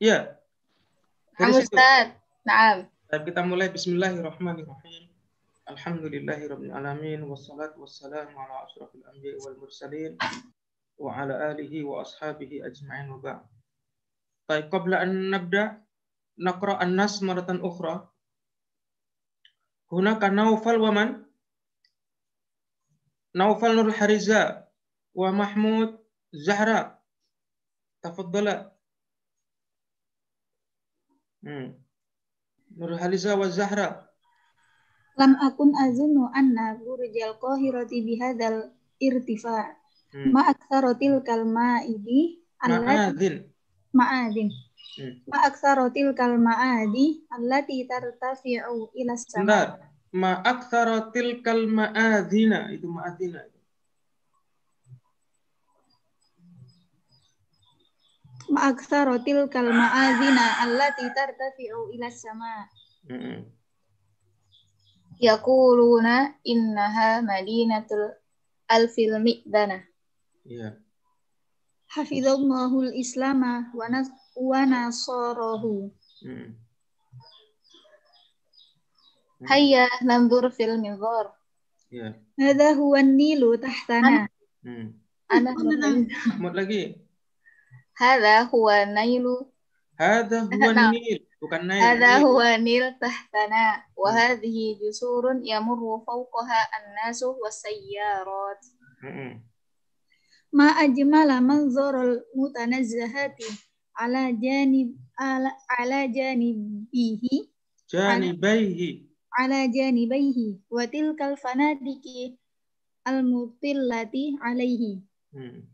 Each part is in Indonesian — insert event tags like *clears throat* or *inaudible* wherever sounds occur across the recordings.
Iya. Dari situ. Naam. Kita mulai Bismillahirrahmanirrahim. Alhamdulillahirabbil alamin wassalatu wassalamu ala asyrafil anbiya'i wal mursalin wa ala alihi wa ashabihi ajma'in wa ba'd. Baik, qabla an nabda naqra an-nas maratan ukhra. Hunaka Naufal wa man? Naufal Nurul Hariza wa Mahmud Zahra. Tafaddala. Hmm. Nur Haliza wa Zahra. Lam akun azunu anna burjal qahirati bihadal irtifa. Hmm. Ma aktsarotil kalmaidi ma'adin. Ma'adin. Hmm. Ma aktsarotil kalmaadi allati tartafi'u ila sama. Bentar. Ma aktsarotil kalmaadina itu ma'adina. Ma'aktsarotil kal ma'azina allati tartafi'u ila sama. Yaquluna innaha madinatul alfil mi'dana. Iya. Hafizallahul islama wa nas wa nasarahu. Hmm. Hayya nanzur fil minzar. Iya. Hadha huwa an-nilu tahtana. Hmm. Ana lagi. Hada huwa nailu. Hada huwa nil, bukan nail. Hada huwa nil tahtana wa hmm. hadhihi jusurun yamurru fawqaha an-nasu was-sayyarat. Ma ajmala manzarul mutanazzahati ala janib ala, ala janibihi janibaihi ala janibaihi wa tilkal fanadiki al-mutillati alaihi. Hmm.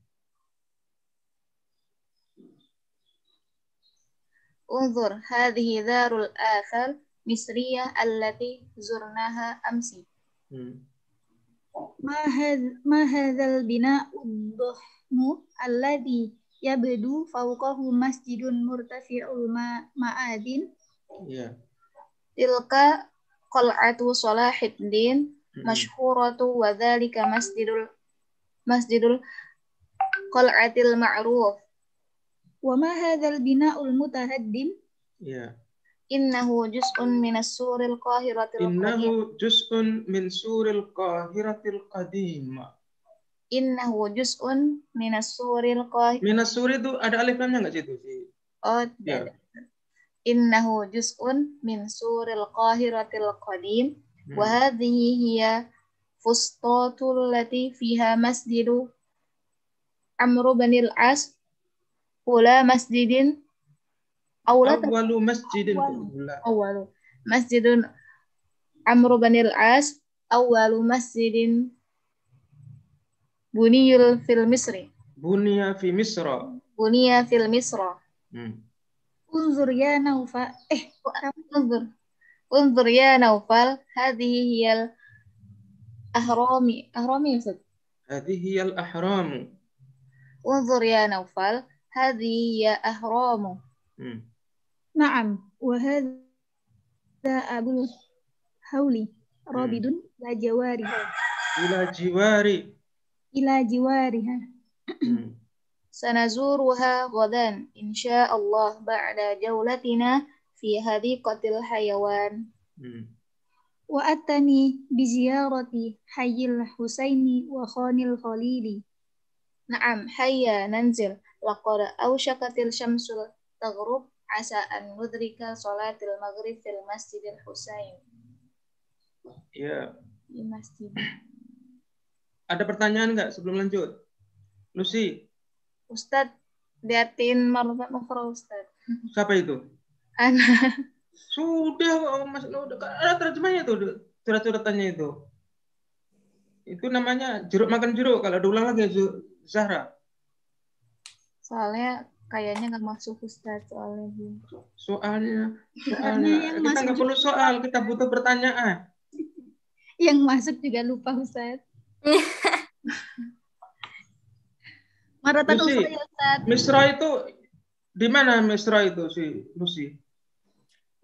Unzur hadhihi darul athal misriyah allati zurnaha amsi. Hmm. Ma hadzal bina'ud dhuhmu alladhi yabdu fawqahu masjidun murtafi'ul ma'adin. Iya. Tilka qal'atu Salahuddin hmm. masyhuratu wa dzalika masjidul masjidul qal'atil ma'ruf Wa ma hadzal bina'ul mutahaddim? Ya. Innahu juz'un min as-suril qahiratil qadim. Innahu juz'un min suril qahiratil qadim. Innahu juz'un min as-suril qahir. Min as-suri itu ada alif lamnya enggak situ sih? Oh, ya. tidak. Ya. Innahu juz'un min suril qahiratil qadim. Hmm. Wa hadhihi hiya fustatul lati fiha masjidu Amru bin al-As Ula masjidin Aula Awalu masjidin Awalu Masjidun Amru banil As Awalu masjidin Buniyul fil Misri Bunia fi Misra Bunia fil Misra hmm. Unzur ya Naufal Eh Unzur Unzur ya Naufal Hadihi hiyal Ahrami Ahrami Ustaz Hadihi hiyal ahramu Unzur ya Naufal هذه هي أهرام نعم وهذا أبو الحول رابد إلى جوارها إلى جوار إلى جوارها سنزورها غدا إن شاء الله بعد جولتنا في حديقة الحيوان وأتني بزيارة حي الحسين وخان الخليل نعم حيا ننزل laqad awsyakatil syamsul taghrub asa an nudrika salatil maghrib fil masjidil Husain. Ya. Di masjid. Ada pertanyaan nggak sebelum lanjut? Lucy. Ustadz, liatin marufat mufra Ustadz. Siapa itu? Ana. Sudah, Mas, udah ada terjemahnya tuh, surat-suratannya itu. Itu namanya jeruk makan jeruk. Kalau diulang lagi Zahra. Soalnya kayaknya nggak masuk Ustaz soalnya. Soalnya, soalnya kita nggak perlu soal, kita butuh pertanyaan. *laughs* Yang masuk juga lupa Ustaz. *laughs* Maratan Lucy, ya, Ustaz. Misra itu di mana Misra itu si Lucy?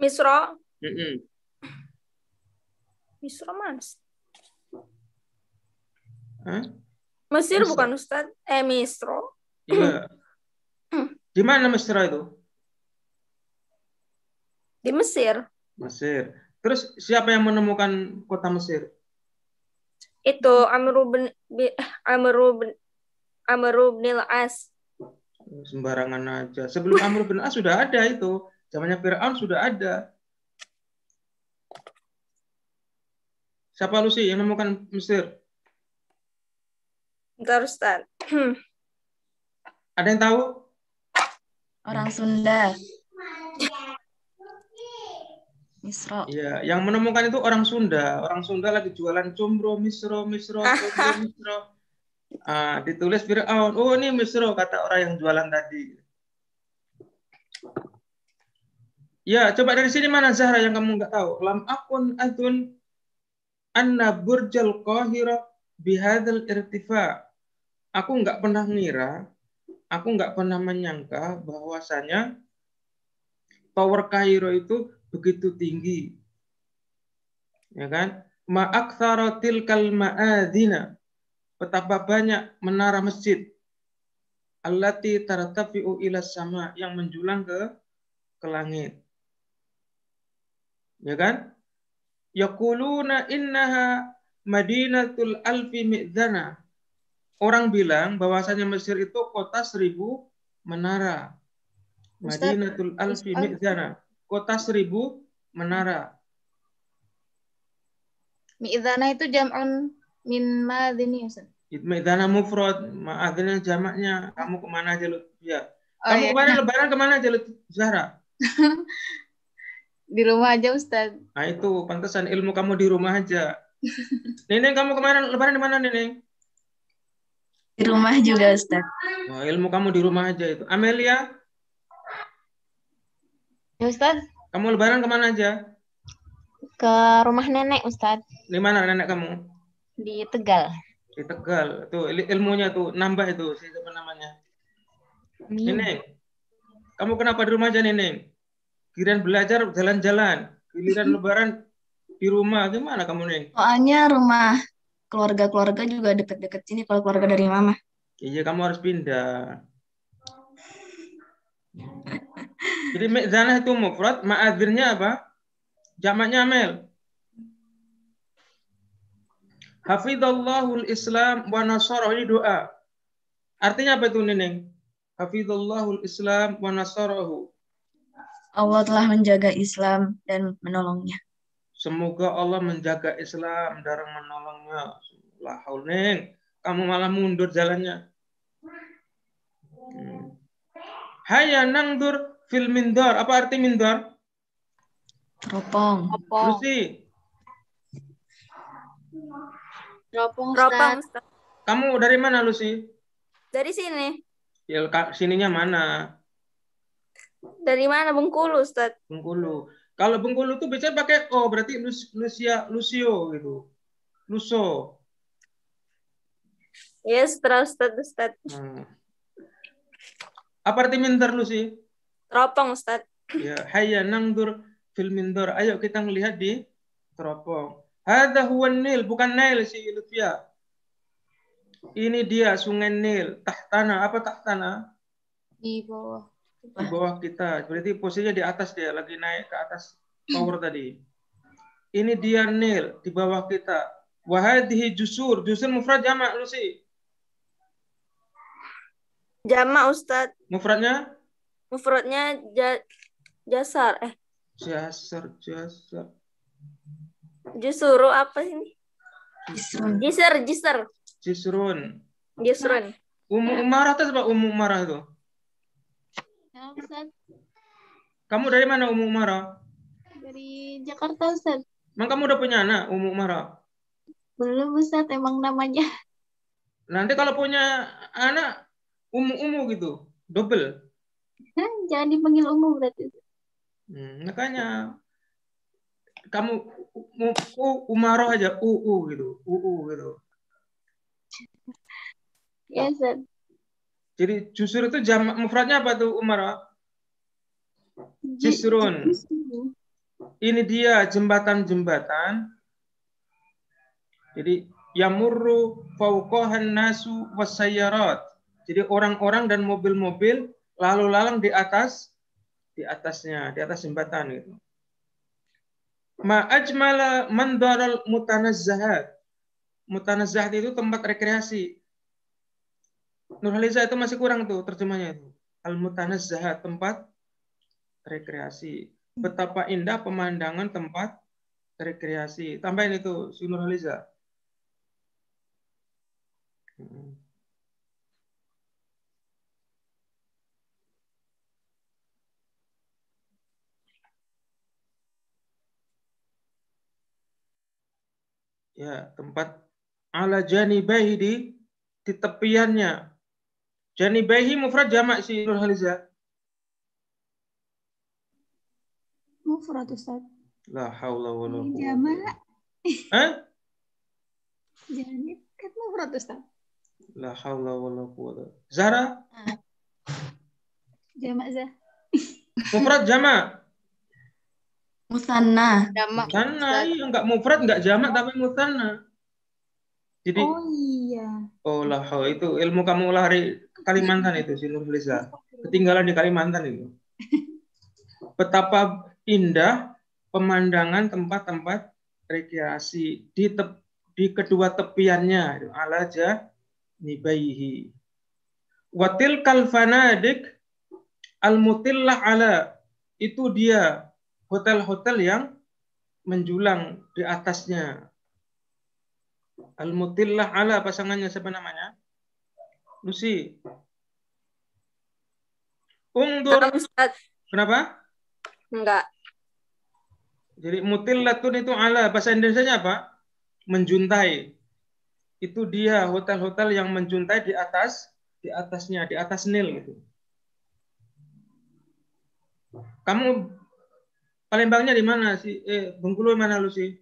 Misra? Mm -mm. Misra mas. Hah? Mesir Misra. bukan Ustaz? Eh Misro. Iya. *clears throat* Di mana Mesra itu? Di Mesir. Mesir. Terus siapa yang menemukan kota Mesir? Itu Amr bin Amr bin Amr bin As. Sembarangan aja. Sebelum Amr bin As sudah ada itu. Zamannya Fir'aun sudah ada. Siapa lu sih yang menemukan Mesir? Bentar, Ustaz. *clears throat* Ada yang tahu? Orang Sunda. Misro. Iya, yang menemukan itu orang Sunda. Orang Sunda lagi jualan cumbro, misro, misro, cumbro, misro. Ah, ditulis Fir'aun. Oh, ini misro kata orang yang jualan tadi. Ya, coba dari sini mana Zahra yang kamu nggak tahu? Lam akun adun anna burjal qahira bihadal irtifa. Aku nggak pernah ngira, aku nggak pernah menyangka bahwasanya Tower Kairo itu begitu tinggi. Ya kan? Ma'aktsaratil kal ma'adina. Betapa banyak menara masjid. Allati tartafi'u ila sama yang menjulang ke ke langit. Ya kan? Yaquluna innaha Madinatul Alfi Mi'zana. Orang bilang bahwasanya Mesir itu kota seribu menara. Madinatul Alfi Mi'zana kota seribu menara. Mi'zana itu jam'un min madini Ustaz. Mi'zana mufrad, ma'adina jamaknya. Kamu ke mana aja lu? Ya. Oh, Kamu iya. kemarin lebaran ke mana aja lu, Zahra? *laughs* Di rumah aja Ustaz. Nah itu, pantesan ilmu kamu di rumah aja. *laughs* Neneng, kamu kemarin lebaran di mana, Neneng? Di rumah juga, Ustaz. Wah, ilmu kamu di rumah aja itu. Amelia, Ya Ustaz, kamu lebaran ke mana aja? ke rumah nenek Ustaz Di mana nenek kamu? di Tegal. Di Tegal. Tuh, il- ilmunya tuh nambah itu. Siapa namanya? Amin. Neneng. Kamu kenapa di rumah aja, Neneng? Giliran belajar jalan-jalan. Giliran lebaran di rumah. Gimana kamu, Neng? Soalnya rumah keluarga-keluarga juga deket-deket sini kalau keluarga dari mama. Iya, kamu harus pindah. Jadi mi'zanah itu mufrad, ma'adzirnya apa? Jamaknya amel. Hafidhallahul Islam wa nasarahu ini doa. Artinya apa itu, Neneng? Hafidhallahul Islam wa nasarahu. Allah telah menjaga Islam dan menolongnya. Semoga Allah menjaga Islam dan menolongnya. La haul, Neng. Kamu malah mundur jalannya. Hmm. Hayya nangdur fil mindar. Apa arti mindar? Teropong. Teropong. Lucy, Teropong kamu dari mana Lucy? Dari sini. Ya, sininya mana? Dari mana Bengkulu, Ustaz? Bengkulu. Kalau Bengkulu tuh biasanya pakai O, berarti Lus- Lucia, Lucio gitu. Luso. Yes, terus Ustaz, Ustaz. Hmm. Apa arti mindar Lucy? Teropong, Ustaz. Ya, hayya nangdur fil mindar. Ayo kita ngelihat di teropong. Hadha huwa Nil, bukan Nil si Lutfia. Ini dia sungai Nil, tahtana. Apa tahtana? Di bawah. Di bawah kita. Berarti posisinya di atas dia, lagi naik ke atas tower tadi. Ini dia Nil, di bawah kita. Wahadihi jusur. Jusur mufrad jamak, Lucy. Jama, Ustaz. Mufradnya? Mufradnya ja- jasar. Eh, Jasar, jasar. jusuru apa ini? Jisr, jisr. Jisrun. Jisrun. Umu Umarah itu apa Umu Umarah itu? Ustaz, Kamu dari mana Umu Umarah? dari Jakarta Ustaz. Emang kamu udah punya anak Umu Umarah? Belum Ustaz, emang namanya. Nanti kalau punya anak Umu-Umu gitu, double. Jangan dipanggil umum berarti. Hmm, makanya kamu u- u- Umaroh aja UU gitu, UU gitu. Ya Ustaz. Jadi justru itu jamak mufradnya apa tuh Umaroh? Ji- Jisrun. Ini dia jembatan-jembatan. Jadi yamurru fauqahan nasu wasayyarat. Jadi orang-orang dan mobil-mobil lalu lalang di atas di atasnya, di atas jembatan gitu. Ma ajmala mandaral mutanazzahat. Mutanazzahat itu tempat rekreasi. Nurhaliza itu masih kurang tuh terjemahnya itu. Al mutanazzahat tempat rekreasi. Betapa indah pemandangan tempat rekreasi. Tambahin itu si Nurhaliza. Ya tempat ala janibaihi di di tepiannya. Janibaihi mufrad jamak si Nur Haliza. Mufrad Ustaz. La haula wala quwwata. Jamak. Hah? Janib kan mufrad Ustaz. La haula wala quwwata. Zahra? Jamak Zah. Mufrad jamak. Musanna. Jamak. Musanna, iya enggak mufrad enggak jamak tapi musanna. Jadi Oh iya. oh itu ilmu kamu lari Kalimantan itu si Nur Haliza. Ketinggalan di Kalimantan itu. *laughs* Betapa indah pemandangan tempat-tempat rekreasi di tep, di kedua tepiannya alaja nibaihi. Watil kalfanadik al mutillah ala itu dia hotel-hotel yang menjulang di atasnya. Al mutillah ala pasangannya siapa namanya? Lucy. Ungdur. Kenapa? Enggak. Jadi mutillatun itu ala bahasa Indonesia apa? Menjuntai. Itu dia hotel-hotel yang menjuntai di atas di atasnya, di atas Nil gitu. Kamu Palembangnya di mana sih? Eh, Bengkulu mana lu sih?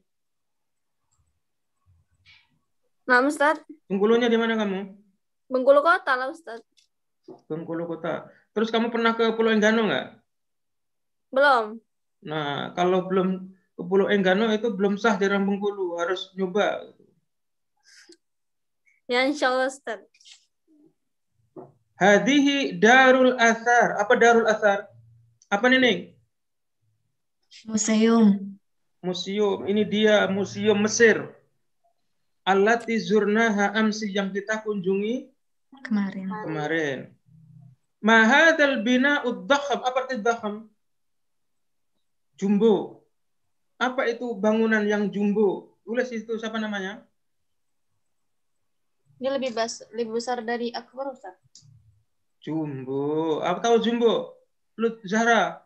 Nah, Ustaz. Bengkulunya di mana kamu? Bengkulu kota lah, Ustaz. Bengkulu kota. Terus kamu pernah ke Pulau Enggano nggak? Belum. Nah, kalau belum ke Pulau Enggano itu belum sah di orang Bengkulu, harus nyoba. Ya, insya Allah, Ustaz. Hadihi Darul Athar. Apa Darul Athar? Apa nih, Ning? Museum. Museum. Ini dia Museum Mesir. Allati zurnaha amsi yang kita kunjungi Kemarin. kemarin. Mahadal bina uddakham. Apa arti dakham? Jumbo. Apa itu bangunan yang jumbo? Tulis itu siapa namanya? Dia lebih bas, lebih besar dari Akbar Ustaz. Jumbo. Apa tahu jumbo? Lu Zahra.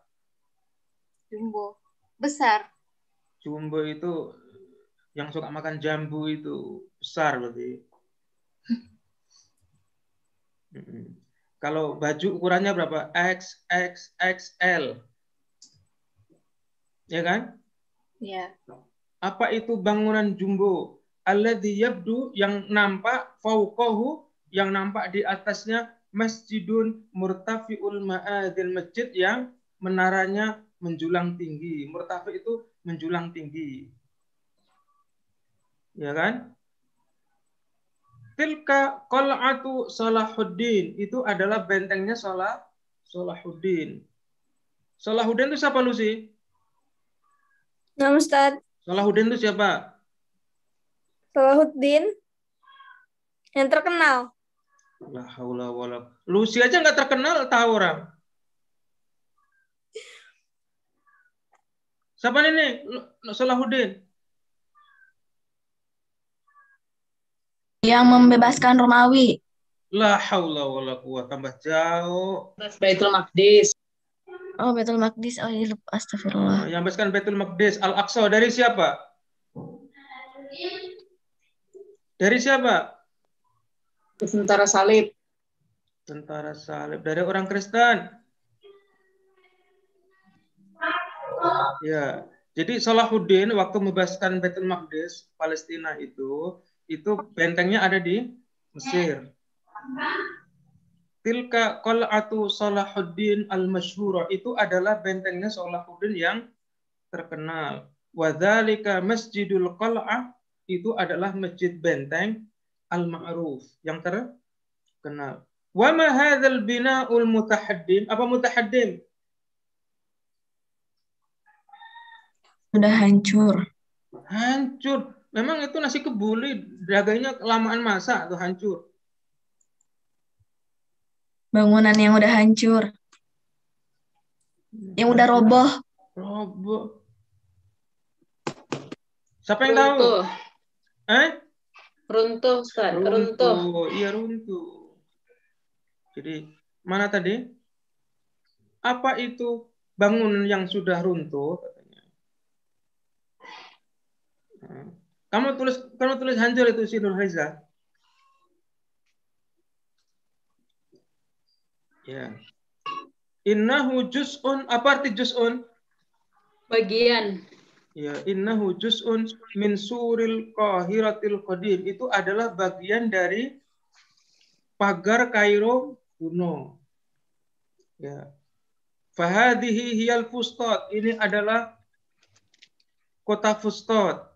Jumbo. Besar. Jumbo itu yang suka makan jambu itu besar berarti. *laughs* Kalau baju ukurannya berapa? X, X, XL. Ya kan? Ya. Apa itu bangunan jumbo? Alladhi yabdu yang nampak fauqahu yang nampak di atasnya masjidun murtafiul ma'adil masjid yang menaranya menjulang tinggi. Murtafi itu menjulang tinggi. Ya kan? Tilka qal'atu Salahuddin. Itu adalah bentengnya Salah Salahuddin. Salahuddin itu siapa Lucy? Nah, Ustaz. Salahuddin itu siapa? Salahuddin. Yang terkenal. La haula wala. Lucy aja nggak terkenal tahu orang. Siapa ini? Salahuddin. Yang membebaskan Romawi. La haula wala quwwata tambah jauh. Baitul Maqdis. Oh, Betul Maqdis. Oh, iya, lupa. Astagfirullah. Yang bebaskan Baitul Maqdis Al-Aqsa dari siapa? Dari siapa? Tentara salib. Tentara salib dari orang Kristen. Ya, jadi Salahuddin waktu membebaskan Baitul Maqdis Palestina itu, itu bentengnya ada di Mesir. Tilka qal'atu Salahuddin al-masyhura itu adalah bentengnya Salahuddin yang terkenal. Wadzalika Masjidul Qal'ah itu adalah masjid benteng al-ma'ruf yang terkenal. Wa ma hadzal bina'ul mutahaddim? Apa mutahaddim? Sudah hancur. Hancur. Memang itu nasi kebuli, dagangnya kelamaan masak tuh hancur. Bangunan yang udah hancur. Yang udah roboh. Roboh. Siapa yang tahu? Runtuh. Eh? Runtuh, Ustaz. Runtuh. Iya runtuh. Jadi mana tadi? Apa itu bangunan yang sudah runtuh? Katanya. Nah, Kamu tulis kamu tulis hancur itu si Nurhaiza. Ya. Innahu juz'un apa arti juz'un? Bagian. Ya, innahu juz'un min suril qahiratil qadim. Itu adalah bagian dari pagar Kairo kuno. Ya. Fahadihi hiyal fustat. Ini adalah kota Fustat.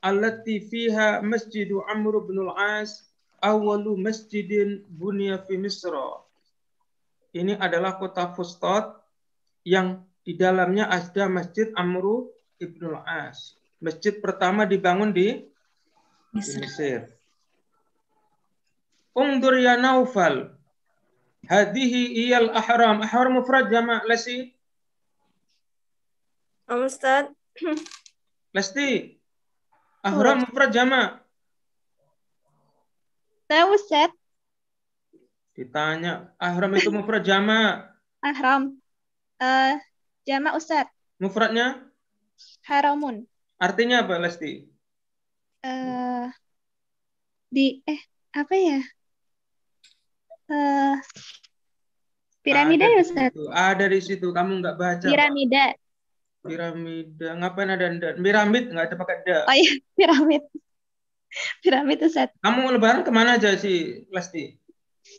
Allati fiha masjidu Amr bin al-As awalu masjidin bunya fi Misra. Ini adalah kota Fustat yang di dalamnya ada Masjid Amru Ibnul As. Masjid pertama dibangun di Mesir. Ungdur ya Naufal. Hadihi iyal ahram. Ahram mufrad jama' lasi. Om Ustad. *clears throat* Lesti. Ahram mufrad jama'. Tahu Ustaz, Ditanya, ahram itu mufrad jama'. ahram. Eh, jama Ustaz, Mufradnya haramun. artinya apa, Lesti? Eh, di eh apa ya? Eh, piramida Ada ya Ustaz? Ada di situ. Kamu nggak baca. Pak. Piramida. Ngapain ada nda? Piramid nggak ada pakai da. Oh iya, *laughs* piramid. Piramid Ustaz. Kamu lebaran ke mana aja sih, Lesti?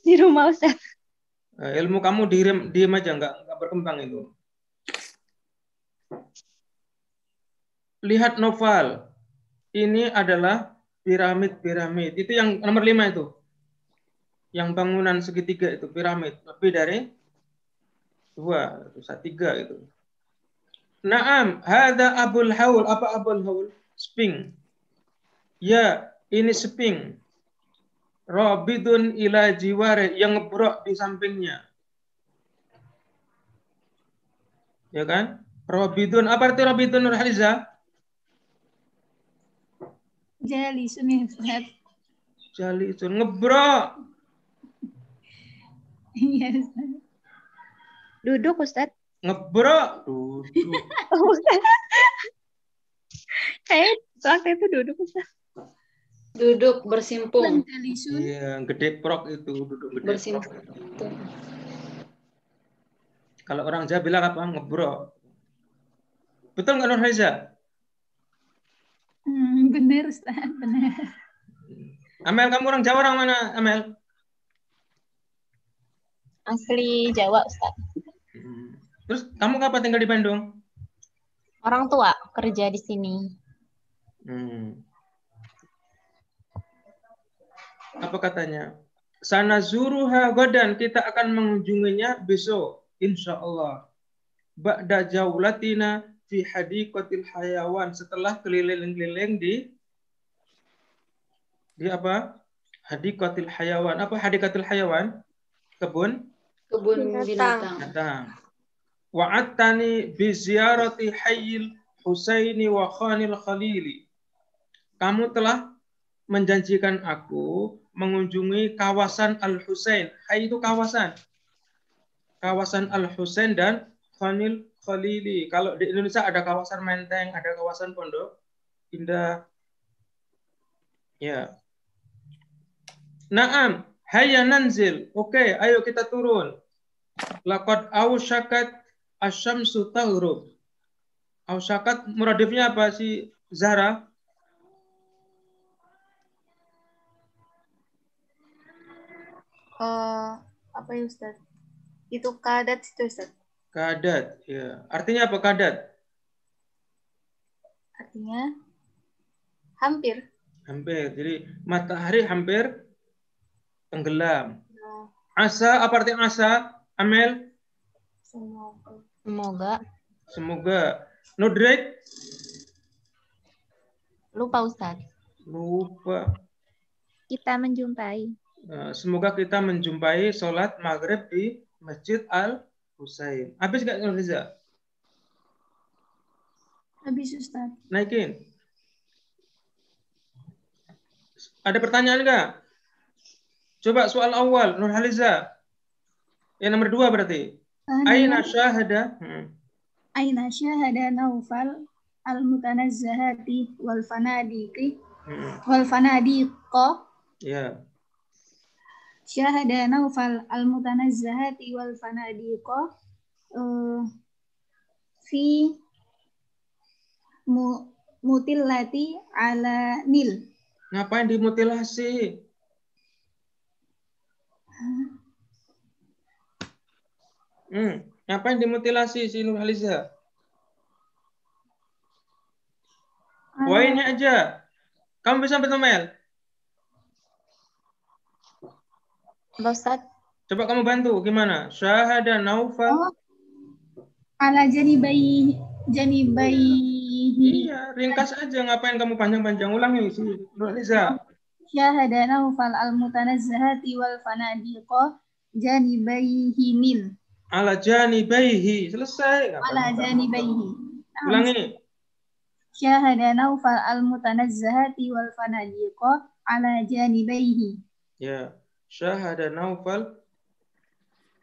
Di rumah Ustaz. Eh, ilmu kamu diem, diem aja, nggak, nggak berkembang itu. Lihat novel. Ini adalah piramid-piramid. Itu yang nomor lima itu. Yang bangunan segitiga itu, piramid. Lebih dari dua, bisa tiga itu. Naam, hada abul haul. Apa abul haul? Sping. Ya, ini sping. Robidun ila jiware yang ngebrok di sampingnya. Ya kan? Robidun. Apa arti Robidun Nur Haliza? Jali sunni Ustaz. Jali itu ngebrok. *laughs* Iya Ustaz. Duduk Ustaz. Ngebrok. Duduk. *laughs* Kayak waktu itu duduk. Duduk bersimpung. Iya, gede prok itu. Duduk gede. Bersimpung. Kalau orang Jawa bilang apa? Ngebrok. Betul nggak Nur Haliza? Hmm, bener Ustaz, bener. Amel, kamu orang Jawa orang mana, Amel? Asli Jawa, Ustaz. Terus kamu kapan tinggal di Bandung? Orang tua kerja di sini. Hmm. Apa katanya? Sana zuruha godan kita akan mengunjunginya besok, insya Allah. Ba'da jaulatina fi hadiqatil hayawan setelah keliling-keliling di di apa? Hadiqatil hayawan. Apa hadiqatil hayawan? Kebun Kebun Binatang. binatang. Wa'attani bi ziyarati hayyil Husaini wa Khanil Khalili. Kamu telah menjanjikan aku mengunjungi kawasan Al-Husain. Hai itu kawasan. Kawasan Al-Husain dan Khanil Khalili. Kalau di Indonesia ada kawasan Menteng, ada kawasan Pondok Indah. Ya. Naam, hayya nanzil. Oke, ayo kita turun. Laqad ausyakat asyamsu taghrub. Ausyakat muradifnya apa sih Zara? Eh, apa ya Ustaz? Itu kadat itu Ustaz. Kadat, ya. Artinya apa kadat? Artinya hampir. Hampir. Jadi matahari hampir tenggelam. Asa, apa arti asa? Amel? Semoga. Semoga Semoga. Nudrik? Lupa Ustadz. Lupa. Kita menjumpai. Nah, semoga kita menjumpai sholat maghrib di Masjid Al Husain. Habis nggak Nurliza? Habis Ustaz. Naikin. Ada pertanyaan nggak? Coba soal awal, Nur Haliza. Yang nomor dua berarti. Aina syahada. Hmm. Aina syahada Naufal al-mutanazzahati wal fanadiki Hmm. Ya. syahada Naufal al-mutanazzahati wal fanadiqa eh, fi mu, mutilati ala nil Ngapain dimutilasi? Hmm. Ngapain dimutilasi si Nur Haliza? Poinnya aja. Kamu bisa betul Mel? Apa Ustadz? Coba kamu bantu gimana? Syahada Naufal. Oh. ala janibai janibaihi Iya, ringkas aja. Ngapain kamu panjang-panjang ulangi si Nur Haliza? syahada Naufal al-mutanazzahati wal fanadiqa janibaihi nil Ala janibaihi. Selesai. Ngapain ala janibaihi Ulangi. syahada Naufal al-mutanazzahati wal fanadiqa ala janibaihi Ya. Syahada Naufal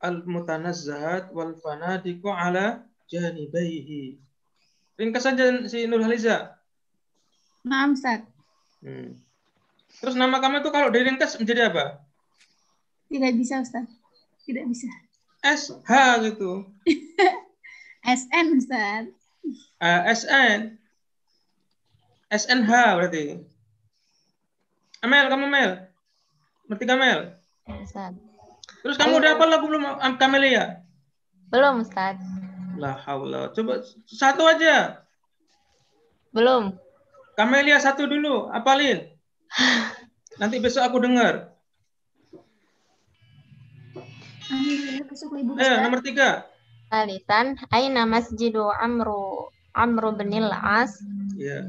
al-mutanazzahat wal fanadiqu ala janibaihi. Ringkas saja si Nur Haliza. Naam Ustaz Hmm. Terus nama kamu itu kalau diringkas menjadi apa? tidak bisa Ustaz tidak bisa SH gitu. *laughs* SN Ustaz Ah, SN. SNH berarti. Amel, kamu Mel. Ngerti Kamel? Ustadz. Terus kamu udah apa lagu belum Am- Kamelia? Belum Ustadz. La haula. Coba satu aja. Belum. Kamelia satu dulu, apalin. *laughs* Nanti besok aku dengar. Besok libur Eh, nomor tiga. Alisan, Aina Masjidu Amru Amru binil As Ya,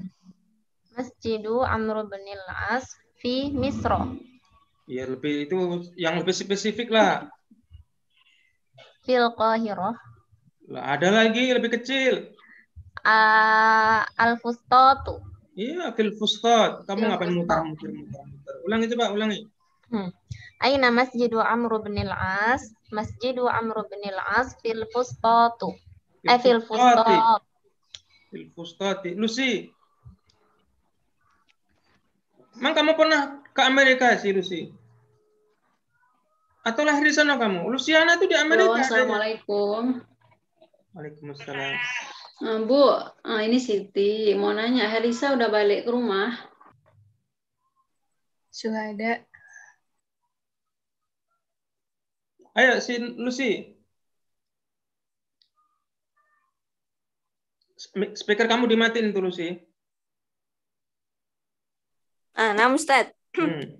Masjidu Amru binil As fi Misro ya lebih itu yang lebih spesifik lah. fil Qahirah Lah ada lagi lebih kecil. al Fustatu Iya, fil fustat. Kamu Fil ngapain mutar-mutar mutar-mutar? Ulangi coba, ulangi. Aina Masjidu Amru binil As Masjidu Amru binil As fil Fustatu eh fil fustati. Fustat Fil fustati. Lucy. Emang kamu pernah ke Amerika sih, Lucy? Atau lahir di sana kamu? Luciana itu di Halo, Amerika. Assalamualaikum. Waalaikumsalam. Eh, Bu, eh, ini Siti. Mau nanya, Helisa udah balik ke rumah? Syuhada. Ayo, si Lucy. Spe- Speaker kamu dimatiin tuh, Lucy. Ah, nam Ustaz. Hmm.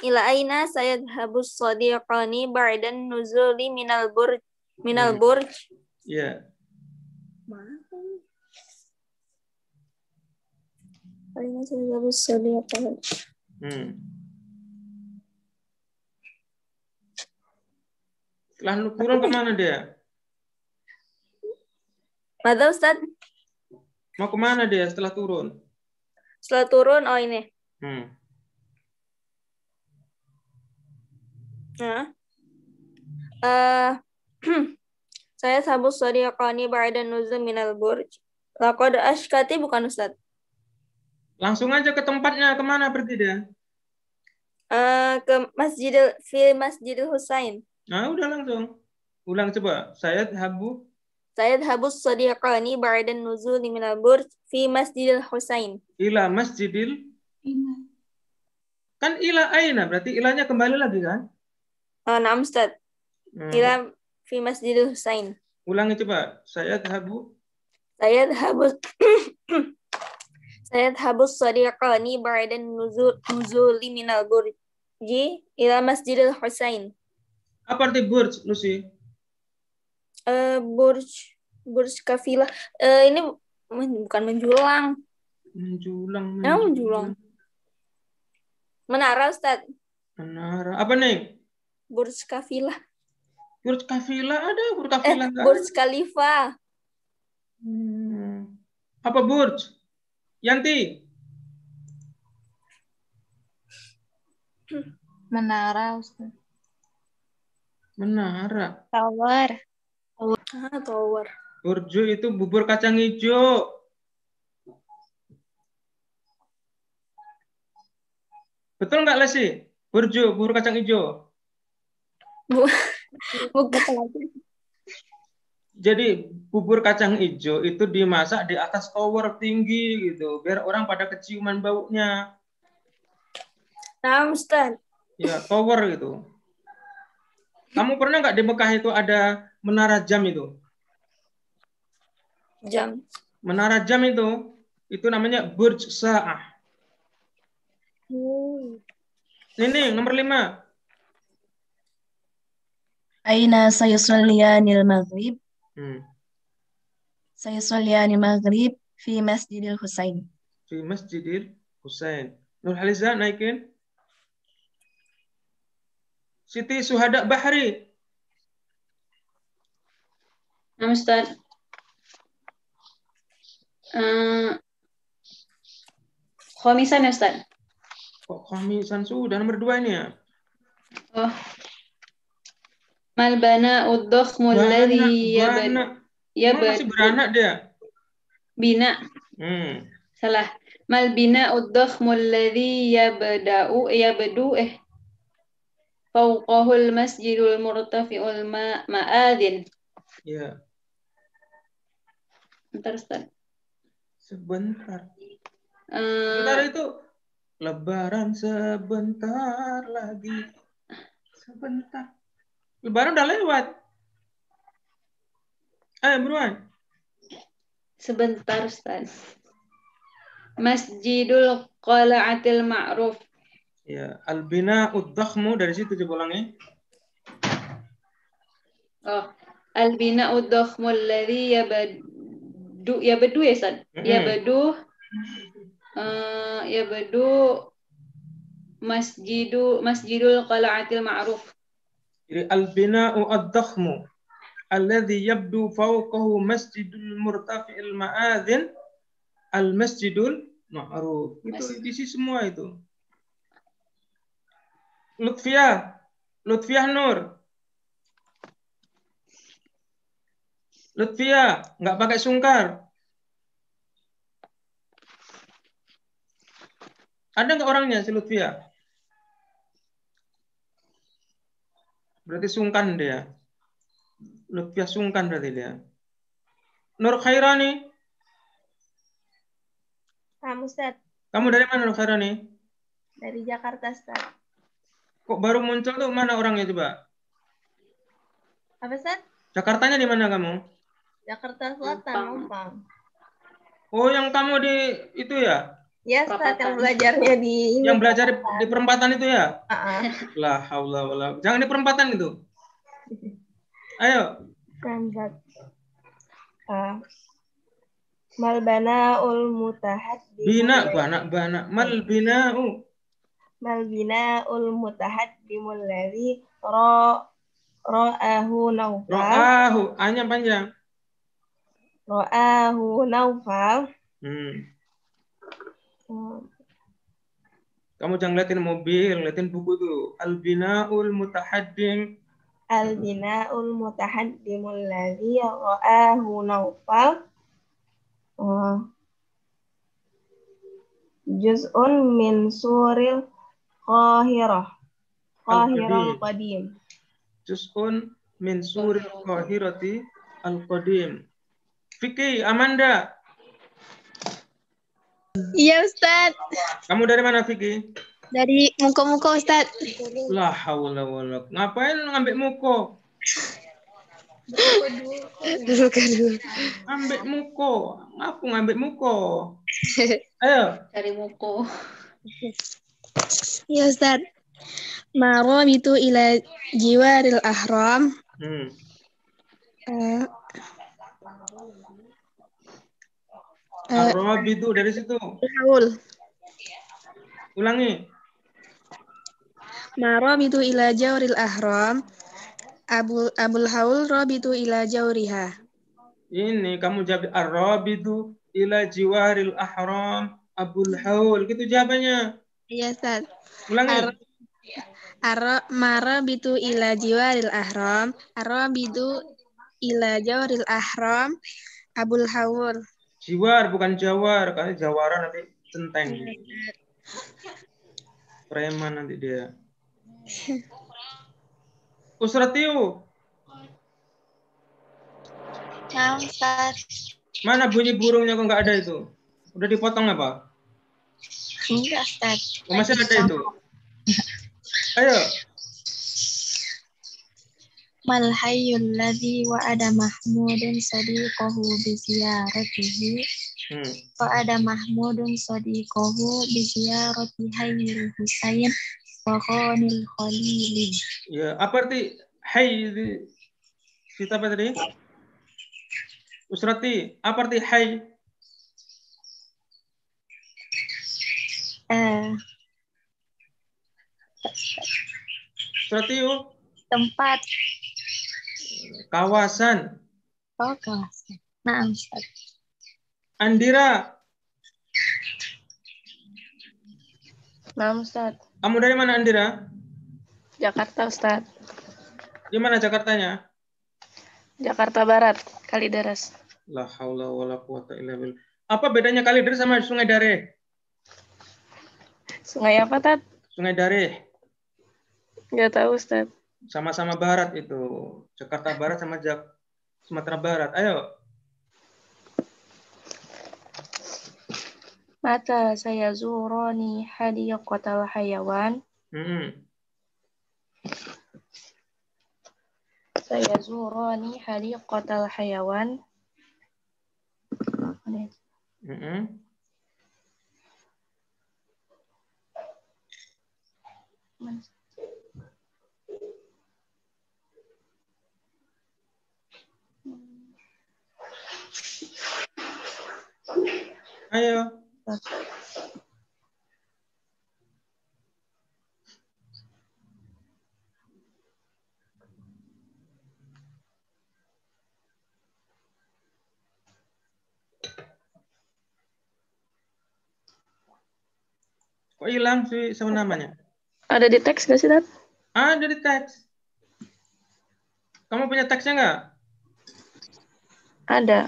*clears throat* Ila aina sayadhabu sadiqani ba'dan nuzuli minal burj minal Hmm. burj. Iya. Sadiqani. Hmm. Nu- turun ke mana dia? Mada Ustaz? Mau ke mana dia setelah turun? Setelah turun, oh ini. Hmm. Nah. Eh, *clears throat* saya sabu sadiqani ba'dan nuzul minal burj. Laqad ashkati bukan Ustaz. Langsung aja ke tempatnya. Ke mana pergi dia? Eh, ke Masjidil fi Masjidil Husain. Nah, udah langsung. Ulang coba. Saya habu. Saya habus sadiqani ba'dan nuzul minal burj fi Masjidil Husain. ila masjidil. Kan ila aina. Berarti ilahnya kembali lagi kan? Oh, nah, Ustaz. Hmm. Ila fi Masjidil Husain. Ulangi coba. Saya habu. Saya habus *coughs* Saya habus sadiqani ba'dan nuzul nuzuli minal burji ila Masjidil Husain. Apa arti burj, Lucy? Eh, burj Burj Khalifa. Eh, ini men- bukan menjulang. Menjulang, Ya, menjulang. Menara, Ustaz. Menara. Apa nih? Burj Khalifa. Burj Khalifa ada, Burj Eh, Khalifa nggak Burj. Khalifa. Hmm. Apa Burj? Yanti? Menara, Ustaz. Menara. Tower. Ah, tower. Burjo itu bubur kacang hijau. Betul nggak Lesi? Burjo, bubur kacang hijau. *laughs* Bukan. Jadi bubur kacang hijau itu dimasak di atas tower tinggi gitu, biar orang pada keciuman baunya. Nah, Ustaz. Ya, tower gitu. Kamu pernah nggak di Mekah itu ada menara jam itu? Jam. Menara jam itu, itu namanya Burj Sa'ah. Ini nomor lima. Aina sayusalliyanil maghrib? Hmm. Sayusalliyanil maghrib fi Masjidil Husain. Di Masjidil Husain. Nur Haliza naikin. Siti Suhada Bahri. Nah, Ustaz. Eh, Khomisan ya, Ustaz? Kok khamisan sudah nomor dua ini ya? Oh. Mal bana uddakhmu alladhi yabad- bana. Emang masih beranak dia. bina. Hmm. Salah. Mal bina uddakhmu alladhi yabda'u yabdu eh fawqahul masjidul murtafi'ul ma ma'adin. Ya, Bentar, Ustaz. sebentar. Eh, Sebentar itu Lebaran sebentar lagi. Sebentar. Lebaran udah lewat. Ayo buruan. sebentar, Ustaz. Masjidul Qala'atil Ma'ruf. Ya, albina uddakhmu dari situ coba ulangi. Oh, al-bina uddakhmu alladhi yabdu yabdu ya, Ustaz? Mm-mm. Yabdu eh yabdu Masjidu Masjidul Qala'atil Ma'ruf. Jadi albina'u ad-dakhmu alladhi yabdu fawqahu masjidul murtafi'il ma'adhin al-masjidul ma'ruf. Itu isi semua itu. Lutfiah. Lutfiah Nur. Lutfiah, nggak pakai sungkar. Ada nggak orangnya si Lutfiah? Berarti sungkan dia. Lutfiah sungkan berarti dia. Nur Khairani, Kamu Ustaz kamu dari mana Nur Khairani? dari Jakarta Ustaz. Kok baru muncul tuh mana orangnya coba? Apa Ustaz? Jakartanya di mana kamu? Jakarta Selatan, Mampang. Oh, yang kamu di itu ya? Ya Ustaz yang belajarnya di ini. Yang belajar di, di perempatan itu ya? Ah, ah. Lah haula wala. Jangan di perempatan itu. *laughs* Ayo. Ustaz. Ah. Malbana ul mutahad Bina bana bana mal bina'u. Malbina ul mutahad dimulari ro ro'ahu naufal Ra'ahu. Anya panjang. ro'ahu naufal Hmm. Hmm. Kamu jangan liatin mobil, liatin buku tuh. Al bina'ul mutahaddim. al bina'ul mutahaddimul ladzi ra'ahu naufal Oh. juz'un min suril qahirah qahirah qadim Juz'un min suril qahirati al-qadim. Vicky, Amanda. Iya Ustaz Kamu dari mana Vicky? dari muka-muka Ustaz La haula wala. Ngapain ngambil muko? dulu dulu Ambil muko. Ngapu ngambil muko? Ayo. Dari Muko. Iya Ustaz Maro itu ila jiwaril ahram Hmm. Eh, Eh, Ar-rabidu dari situ. Haul. Ulangi. Ma rabitu ila jawril ahram. Abul Abul Haul rabitu ila jawriha. Ini kamu jawab ar-rabidu ila jiwaril ahram abul haul. Gitu jawabannya. Iya, Ustaz. Ulangi. Ar marabitu ila jiwaril ahram. Arabitu ila jawril ahram. Abul Haul. Jiwar bukan jawar. Karena jawara nanti centeng. Preman nanti dia. Usratiu. Nah, Ustaz. Mana bunyi burungnya kok nggak ada itu? Udah dipotong apa? Enggak, Ustaz. Oh, masih ada itu? *laughs* Ayo. Mal hayyul ladzi wa'ada Mahmudun sadiqahu bi ziyaratihi Hmm. wa'ada Mahmudun sadiqahu bi ziyarati hayyil Husain wa ghanil Khalili. Ya, apa arti di kita apa tadi? Usrati, apa arti hai? Eh, yuk. tempat Kawasan. oh kawasan. Nah, Ustaz. Andira, Nah, Ustaz. kamu dari mana Andira? Jakarta, Ustaz. Di mana Jakartanya? Jakarta Barat, Kalideres. La haula wala quwata illa billah. Apa bedanya Kalideres sama Sungai Dareh? Sungai apa, Tat? Sungai Dareh Nggak tahu, Ustaz. sama-sama barat itu. Jakarta Barat sama Jak Sumatera Barat. Ayo. Mata saya zuroni hadiqatal hayawan. Hmm. Saya zuroni hadiqatal hayawan. Hmm. Ayo. Kok hilang sih sama namanya? Ada di teks nggak sih, Tat? Ada di teks. Kamu punya teksnya nggak? Ada.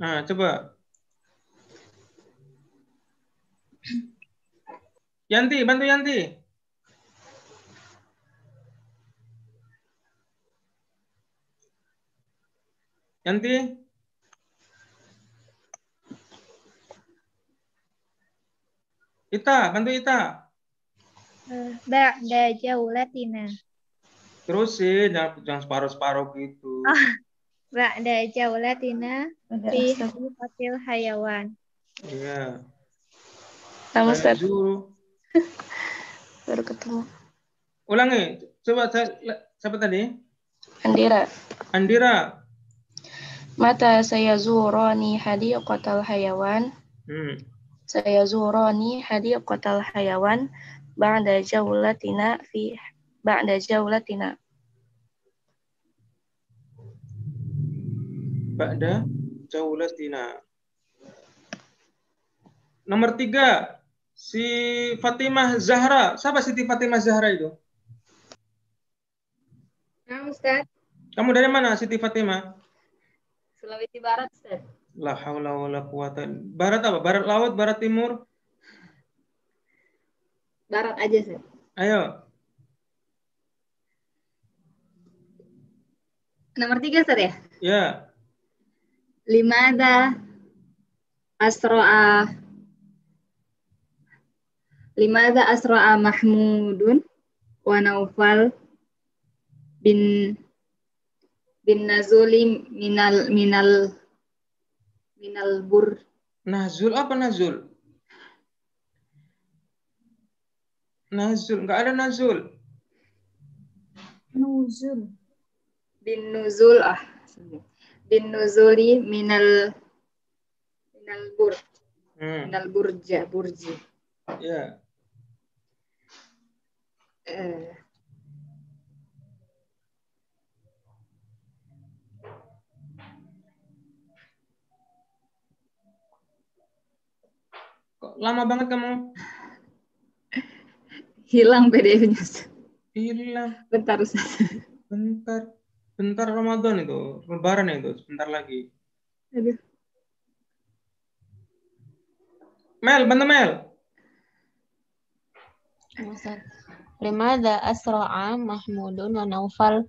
Nah, coba. Yanti, bantu Yanti. Yanti. Ita, bantu Ita. Ba'da jaulatina. Terusin, jangan, jangan separuh-separuh gitu. Ba'da jaulatina Ada, fi Ustaz. hadiqatil hayawan. Iya. Nama Ustaz. *laughs* Baru ketemu. Ulangi, coba saya, siapa tadi? Andira. Andira. Mata saya zuroni hadiqatal hayawan. Hmm. Saya zuroni hadiqatal hayawan. Ba'da jaulatina fi ba'da jaulatina. Ba'da jaulatina. Nomor tiga, si Fatimah Zahra. Siapa Siti Fatimah Zahra itu? Nah, Ustaz. Kamu dari mana Siti Fatimah? Sulawesi Barat, Ustaz. La haula wala quwata. Barat apa? Barat laut, barat timur? Barat aja, Ustaz. Ayo. Nomor tiga, Ustaz ya? Ya. Limada asro'a Limada asro'a Mahmudun wa Naufal bin bin Nazuli minal minal minal bur Nazul apa Nazul? Nazul, nggak ada Nazul. Nuzul. bin Nuzul ah bin nuzuli minal minal bur Hmm. minal burja burji. Ya. Eh, Kok lama banget kamu? Hilang PDF-nya. Hilang. Bentar Ustaz. Bentar. Bentar Ramadan itu. Lebaran itu. Sebentar lagi. Aduh. Mel, bantu Mel. Ustaz. Limada asra'a Mahmudun wa Naufal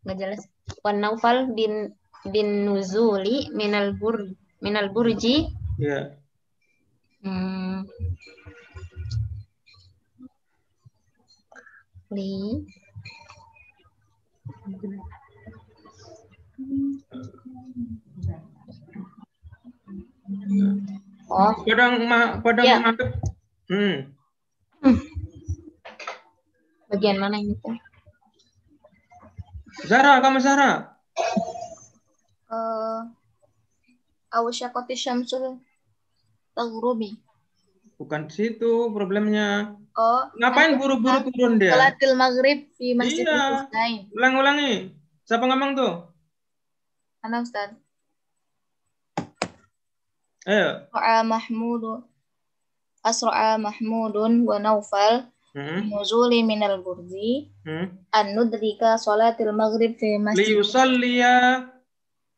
nggak jelas. Wa Naufal bin bin nuzuli minal bur minal burji Ya. hmm. Li oh Padang ma padang Ya. mantep. Hmm. bagian mana ini tuh Zara, kamu Zara. Eh, Awsyakoti syamsul taghrubi. Bukan di situ problemnya. Oh, Ngapain buru-buru turun dia? Salatil maghrib fi masjid Iya. Husain. Ulang-ulangi. Siapa ngomong tuh? Ana Ustaz. Ayo. Asra'a Mahmudu Asra'a Mahmudun wa Naufal Hmm. nuzuli minal burji Hmm. an nudrika salatil maghrib fi masjid Liyusalliya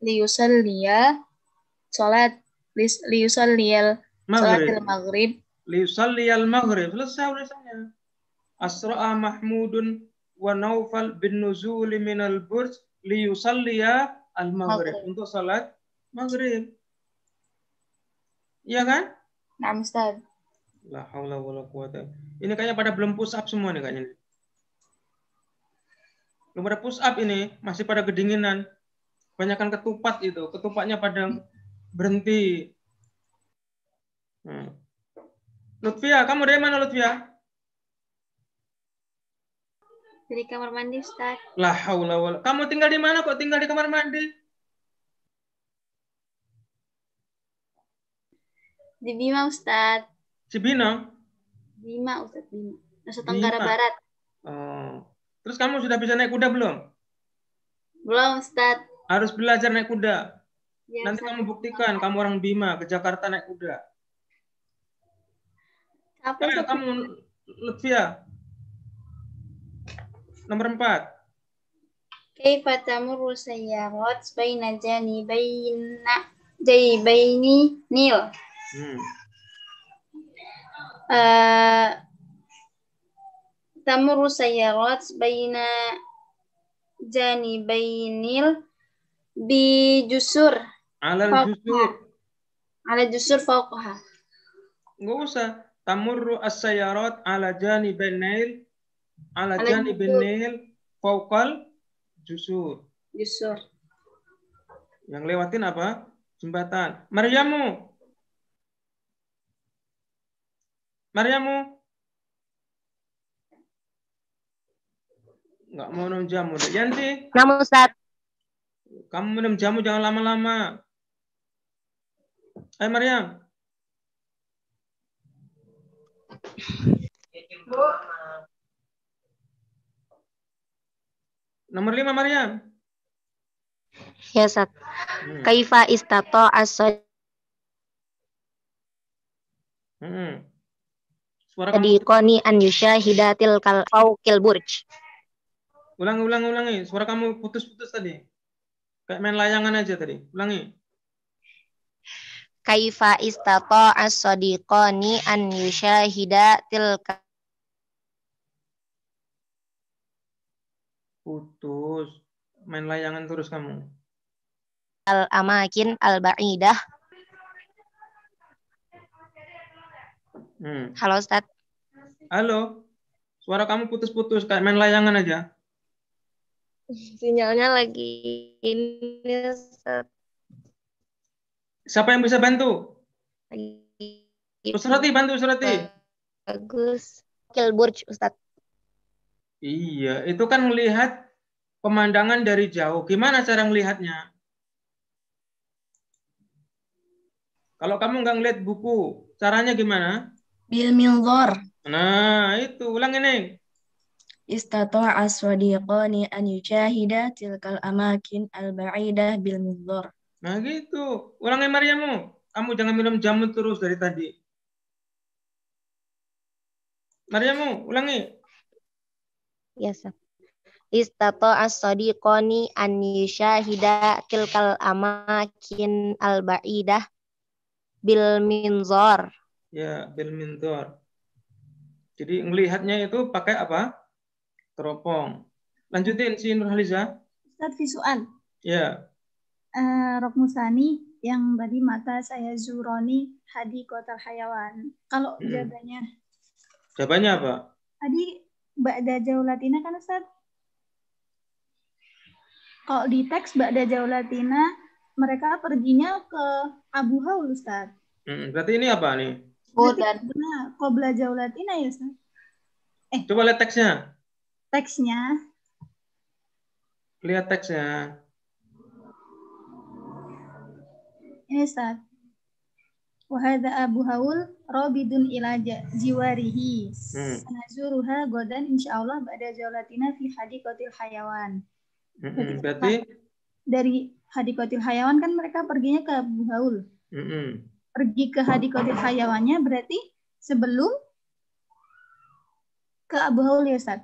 liyusalliya salat liyusalliyal salatil maghrib. Maghrib Liyusalliyal maghrib. Selesai urusannya. Asra'a Mahmudun wa Naufal bin nuzuli minal burj liyusalliya al maghrib. Maghrib. Untuk salat maghrib. Iya kan? Nah, Ustaz. La haula wala quwata. Ini kayaknya pada belum push up semua nih kayaknya. Belum pada push up ini, masih pada kedinginan. Kebanyakan ketupat itu, ketupatnya pada berhenti. Hmm. Lutfia, kamu dari mana Lutfia? Dari kamar mandi, Ustaz. La haula wala. Kamu tinggal di mana kok tinggal di kamar mandi? Di Bima, Ustaz. Cibinong. Bima, Ustaz. Bima. Nusa Tenggara Bima. Barat. Oh. Terus kamu sudah bisa naik kuda belum? Belum, Ustaz. Harus belajar naik kuda. Ya, Nanti Ustaz. kamu buktikan kamu orang Bima ke Jakarta naik kuda. Apa, Ayo Ustaz? kamu Lutfia. Nomor empat. Kaifa tamurru sayyarat baina janibaina jaybaini nil. Hmm. Eh, tamurru sayyarat baina janibainil bi jusur Alal jusur. ala jusur fauqaha. Enggak usah. Tamurru as-sayyarat ala janibin nail ala Ala janibin nail fauqal jusur. Jusur. Yang lewatin apa? Jembatan. Maryamu. Maryamu. Enggak mau minum jamu. deh. Yanti, Nama Ustaz kamu minum jamu jangan lama-lama. Hai Maryam. Nomor lima Maryam. ya Ustaz Hmm. kaifa istato as Hmm. Suara kamu sadiqoni an yusyahidatil kal fauqil burj ulangi ulangi ulangi. Suara kamu putus-putus tadi. Kayak main layangan aja tadi. Ulangi. Kaifa istato as sadiqoni an yusyahidatil Putus. Main layangan terus kamu. al amakin al ba'idah Hmm. halo Ustaz Halo. Suara kamu putus-putus kayak main layangan aja. sinyalnya lagi ini Ustaz. Siapa yang bisa bantu? lagi Usrati bantu Usrati. bagus Fauqil burj Ustaz Iya, itu kan melihat pemandangan dari jauh. Gimana cara melihatnya? Kalau kamu nggak ngeliat buku, caranya gimana? Bil minzor. Nah, itu. Ulang ini. Istata'a as-sadiqani an yushahida tilkal amakin al-ba'idah bil minzor. Nah, gitu. Ulangi Mariamu. Kamu jangan minum jamu terus dari tadi. Mariamu, ulangi. Ya, Saf. Istata'a as-sadiqani an yushahida tilkal amakin al-ba'idah bil minzor. Ya, bil minzor. Jadi ngelihatnya itu pakai apa? Teropong. Lanjutin si Nurhaliza. Ustaz visual. Ya. Uh, Rok Musani yang tadi mata saya Zuroni Hadi Kotal Hayawan. Kalau hmm. jawabannya? Jawabannya apa? Tadi Ba'da Jaulatina kan Ustaz? Kalau di teks Ba'da Jaulatina mereka perginya ke Abu Haul, Ustaz. Hmm, berarti ini apa nih? Berarti benar, Qobla Jaulatina ya, Ustaz? Eh. Coba lihat teksnya. Teksnya. Lihat teksnya. Ustaz. Wahada Abu Haul robidun ila jiwarihi. Hmm. Nazuruha godan insyaallah ba'da jaulatina fi hadiqatil hayawan. Hmm, berarti dari Hadikotil Hayawan kan mereka perginya ke Abu Haul. Mm -hmm. Pergi ke Hadikotil Hayawannya berarti sebelum ke Abu Haul ya Ustaz?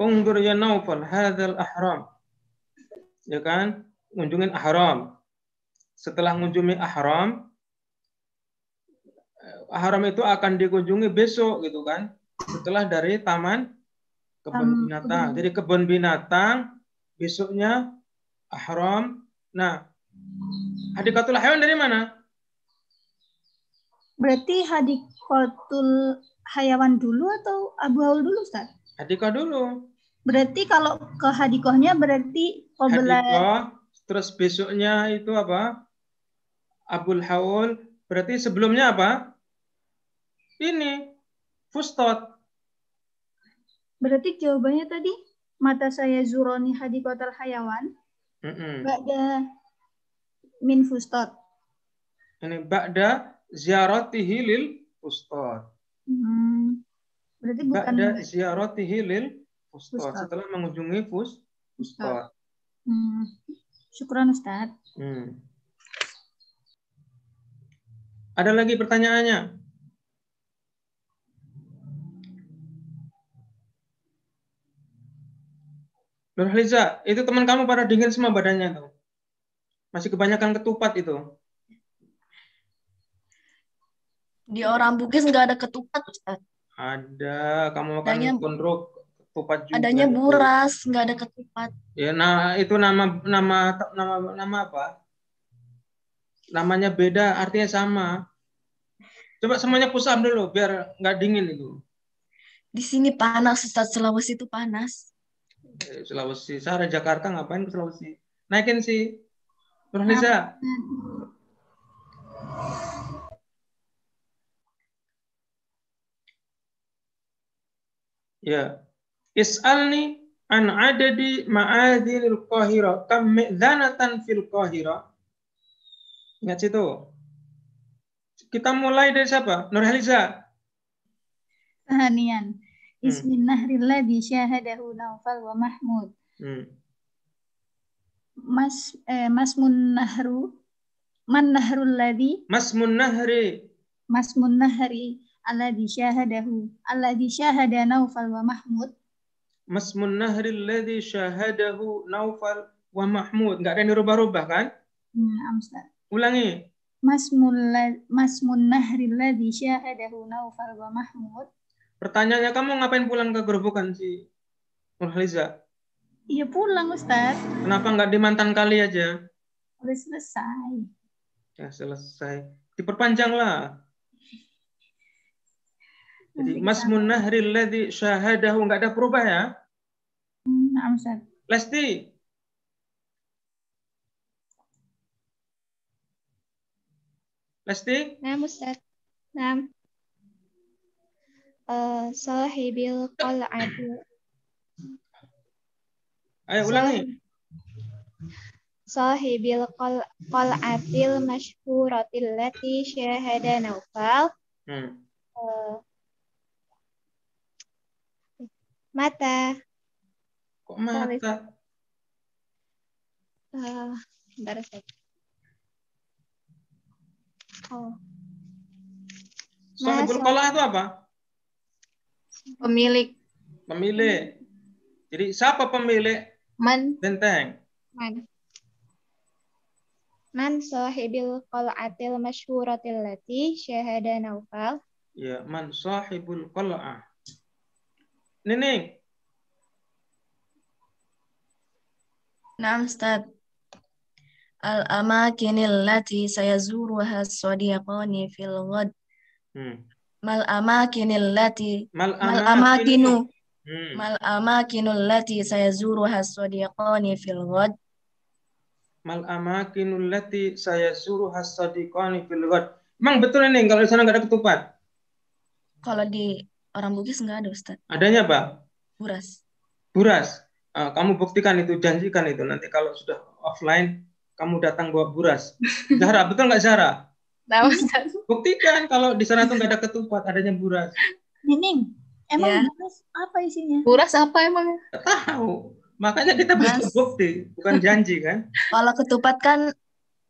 Unggur ya Naufal, hadal ahram. Ya kan? Ngunjungin ahram. Setelah mengunjungi ahram, ahram itu akan dikunjungi besok gitu kan? Setelah dari taman kebun binatang. Jadi kebun binatang besoknya ahram. Nah, hadikatul hewan dari mana? Berarti hadikatul hayawan dulu atau abu haul dulu, Ustaz? Hadikah dulu. Berarti kalau ke hadikohnya berarti qabla Hadikoh, terus besoknya itu apa? Abul Haul. Berarti sebelumnya apa? Ini fustot. Berarti jawabannya tadi mata saya zuroni hadikotal hayawan. Mm Ba'da min fustot. Ini ba'da ziaratihi lil fustot. Hmm. Berarti bukan ba'da ziaratihi lil fustot. fustot. Setelah mengunjungi fus fustot. Hmm. Syukran Ustaz. Hmm. Ada lagi pertanyaannya? Nurhaliza, itu teman kamu pada dingin semua badannya tuh. Masih kebanyakan ketupat itu. Di orang Bugis nggak ada ketupat, Ustaz. Ada, kamu makan adanya, kondrok ketupat juga. Adanya buras, nggak ada ketupat. Ya, nah itu nama nama nama nama apa? Namanya beda, artinya sama. Coba semuanya pusam dulu biar nggak dingin itu. Di sini panas, Ustaz. Sulawesi itu panas. Sulawesi. Saya Jakarta ngapain ke Sulawesi? Naikin sih. Nurhaliza. Ya. Is'alni an adadi ma'adinil qahira kam mi'dhanatan fil qahira. Ingat situ. Kita mulai dari siapa? Nurhaliza. Sahanian. Bismillahirrahmanirrahim. syahadahu Naufal wa Mahmud. Hmm. Mas eh, Masmun Nahru Man Nahrul ladhi Masmun Nahri Masmun Nahri alladhi syahadahu alladhi syahada Naufal wa Mahmud Masmun Nahri alladhi syahadahu Naufal wa Mahmud. Enggak ada yang dirubah-rubah kan? Hmm, Ustaz. Ulangi. Masmun Nahri alladhi syahadahu Naufal wa Mahmud Pertanyaannya kamu ngapain pulang ke gerobokan si Nurhaliza? Iya pulang Ustaz. Kenapa nggak di mantan kali aja? Udah selesai. Ya selesai. Diperpanjang lah. Jadi Mas Munahril ladzi syahadahu nggak ada perubah ya? Ustaz. Lesti. Lesti? Nah, Ustaz. Nah uh, sahibil qal'ati Ayo ulangi. Sahibil qal qal'atil masyhuratil lati syahada Naufal Hmm. eh, mata Kok mata? eh bentar saya. Oh, Sahibul Mas- qala itu apa? Pemilik Pemilik. Jadi siapa pemilik man benteng? man man sahibil qal'atil masyhuratil lati syahada Naufal Ya, man sahibul qal'ah. Nining. Naam Ustaz. Al-amakinil lati sayazuruha as-sadiqani fil ghad. Hmm. Mal amakinil lati Mal mal amakinu. Hmm. mal amakinul lati sayazuruha as-sadiqani fil ghad. Mal amakinul lati saya suruh hasadiqani fil ghad. Emang betul ini kalau di sana nggak ada ketupat? Kalau di orang Bugis nggak ada Ustaz. Adanya apa? Buras. Buras. Ah, kamu buktikan itu, janjikan itu. Nanti kalau sudah offline, kamu datang bawa buras. Zahra, betul nggak Zahra? Tahu Ustaz. Buktikan kalau di sana tuh nggak ada ketupat, adanya buras. Nining, emang Ya. buras apa isinya? Buras apa emang? Tahu. Makanya kita butuh Mas. bukti, bukan janji kan? Kalau ketupat kan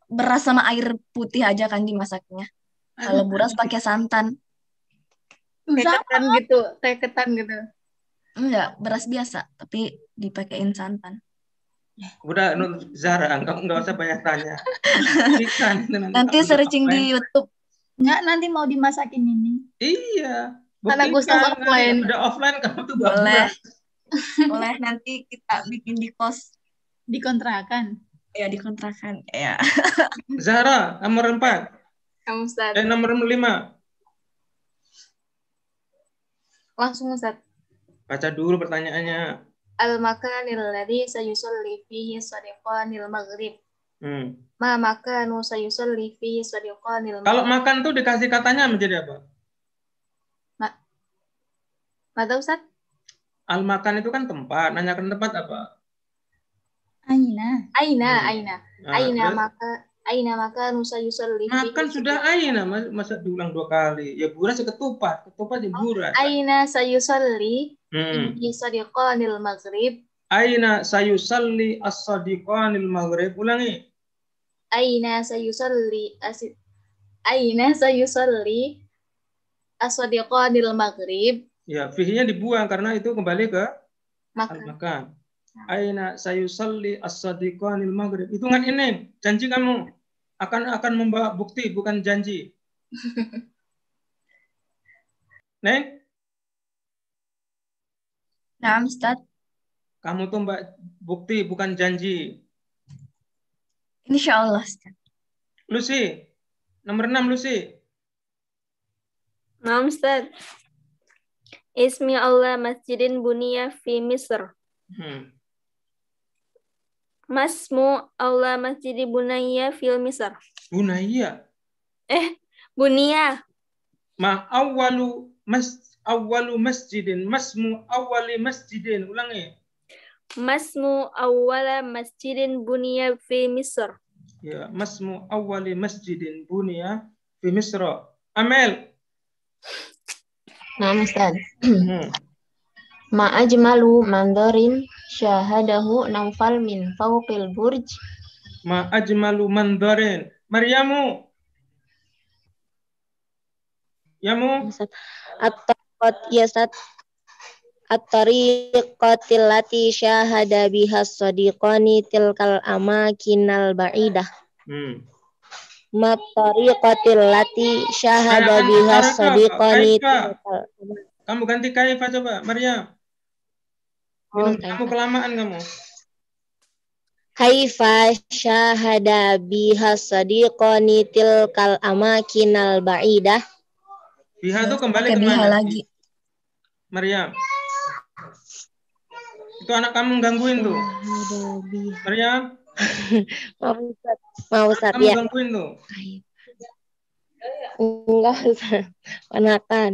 beras sama air putih aja kan dimasaknya. Kalau buras pakai santan. Teketan gitu, teketan gitu. Enggak, beras biasa, tapi dipakein santan. Udah Nur Zahra, nggak nggak usah banyak tanya. *laughs* Nanti udah searching di. YouTube. Enggak, nanti mau dimasakin Nining. Iya. Anak Buktikan Gustaf nanti offline. Udah offline kamu tuh Boleh. *laughs* Boleh nanti kita bikin di kos. Dikontrakan. Ya, di kontrakan. Ya. *laughs* Zahra, nomor empat. Kamu Ustaz. Eh, nomor lima. Langsung Ustaz. Baca dulu pertanyaannya. Al makanil ladzi sayusalli fihi sadiqanil maghrib. Hmm. Ma makanu sayusalli fihi sadiqanil Kalau makan tuh dikasih katanya menjadi apa? Mata Ustaz? Al makan itu kan tempat. Nanyakan tempat apa? Aina. Aina, Hmm. aina. Nah, Aina terus maka Aina makanu sayusalli makan fihi sudah aina, mas- masa diulang dua kali. Ya buras ya ketupat, ketupat ya buras. Aina sayusalli Hmm. fihi sadiqanil maghrib. Aina sayusalli as-sadiqanil maghrib. Ulangi. Aina sayusalli asi Aina sayusalli as-sadiqanil maghrib. Ya, fihinya dibuang karena itu kembali ke Maka al-makan. Aina sayusalli as-sadiqanil maghrib. Hitungan ini, janji kamu akan akan membawa bukti bukan janji. *laughs* Neng, Nah, Ustaz. kamu tuh mbak bukti bukan janji. Insya Allah, Ustaz. Lucy, nomor 6 Lucy. Naam Ustaz. Ismi Allah Masjidin Bunia fi Misr. Hmm. Masmu Allah Masjidi Bunaya fil Misr. Bunaya. Eh, Bunia. Ma awwalu mas awwalu masjidin masmu awwali masjidin. Ulangi. Masmu awwala masjidin bunia fi Misr. Ya, masmu awwali masjidin bunia fi Misra. Amel. Nah, Ustaz. Hmm. Ma ajmalu mandarin syahadahu naufal min fawqil burj. Ma ajmalu mandarin. Maryamu. Yamu. Ustaz. At-tariqat ya Ustaz. At-tariqatil lati syahada biha sadiqani tilkal amakinal ba'idah. Hmm. Ma tariqatil lati syahada biha sadiqani tilkal Kamu ganti kaifa coba, Maryam. Oh, Minum kamu kelamaan kamu. Kaifa syahada biha sadiqani tilkal amakinal ba'idah. Biha tuh kembali ke biha mana? lagi. Maryam. Itu anak kamu gangguin tuh. Maryam, *laughs* Mau Ustaz. Mau Ustaz kamu ya. gangguin tuh. Enggak Ustaz. Ponakan.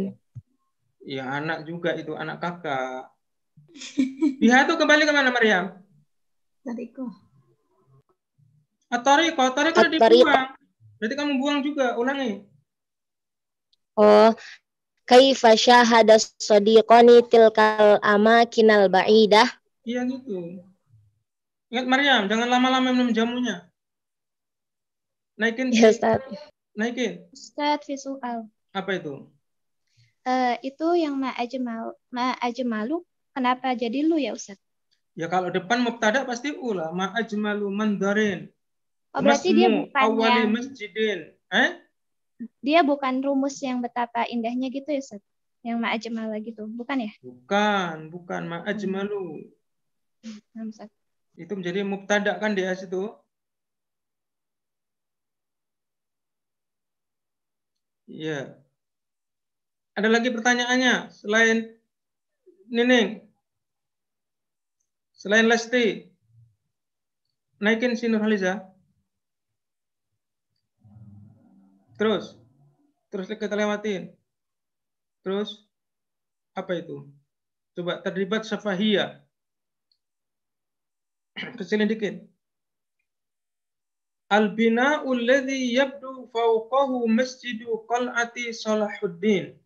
Ya anak juga itu, anak kakak. Biha tuh kembali ke mana, Maryam? Tariqah. At-tariqah, tariqah udah At-tariqah. dibuang. Berarti kamu buang juga, ulangi. Oh, kaifa syahada sadiqani tilkal amakinal ba'idah? Iya gitu. Ingat Maryam, jangan lama-lama minum jamunya. Naikin, Ya, Ustaz. naikin. Ustadz fi soal. Apa itu? Eh, itu yang ma'ajmal, ma'ajmalu, kenapa jadi lu ya Ustadz? Ya kalau depan mubtada pasti ula. Ma'ajmalu mandarin. Oh, berarti dia Masmu bukan awali yang- masjidin. Eh? Dia bukan rumus yang betapa indahnya gitu ya Ustadz? Yang ma'ajmala gitu, bukan ya? Bukan, bukan ma'ajmalu. Nah, Ustadz. Itu menjadi mubtada kan dia situ. Iya. Ada lagi pertanyaannya selain Nining? Selain Lesti? Naikin si Nurhaliza. Terus. Terus kita lewatin. Terus. Apa itu? Coba terlibat syafahiyah. *clears throat* Kecilin dikit. Al-bina'u alladhi yabdu fawqahu masjidu qal'ati Salahuddin.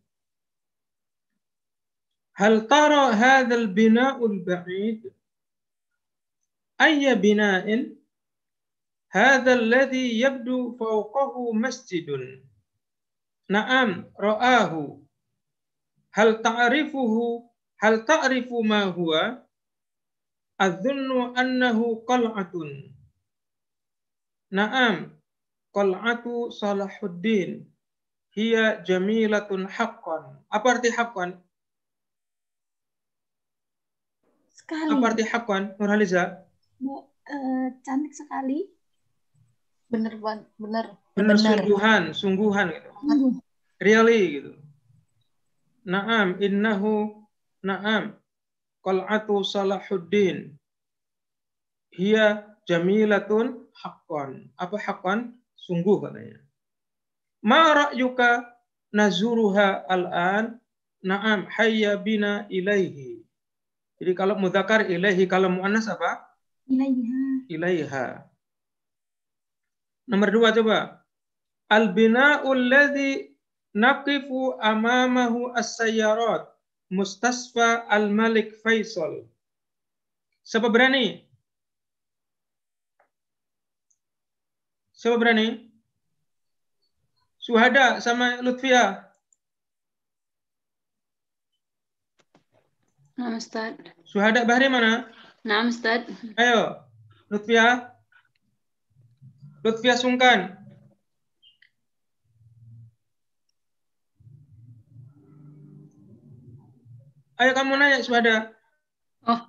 هل ترى هذا البناء البعيد أي بناء هذا الذي يبدو فوقه مسجد نعم رآه هل تعرفه هل تعرف ما هو أظن أنه قلعة نعم قلعة صلاح الدين هي جميلة حقا apa arti حقا Sekali. apa arti حقا Nurhaliza Bu, eh, cantik sekali. Bener, Ban. Bener. benar sungguhan sungguhan gitu. Really gitu. Naam innahu na'am. Qal'atu Salahuddin. Hiya jamilatun haqqan. Apa haqqan? Sungguh katanya. Ma ra'yuka nazuruha al'an? Na'am hayya bina ilaihi. Jadi kalau mudzakkar ilaihi kalau muannas apa? Ilaiha. ilaiha nomor dua coba. Al bina'u alladhi naqifu amamahu as-sayyarat mustasfa al-malik faisal. Siapa berani? Siapa berani? Suhada sama Lutfia. Nah, Ustaz. Suhada Bahri mana? Nah, Ustaz. ayo Lutfia Lutfiah Sungkan. Ayo kamu nanya Subhada. Oh.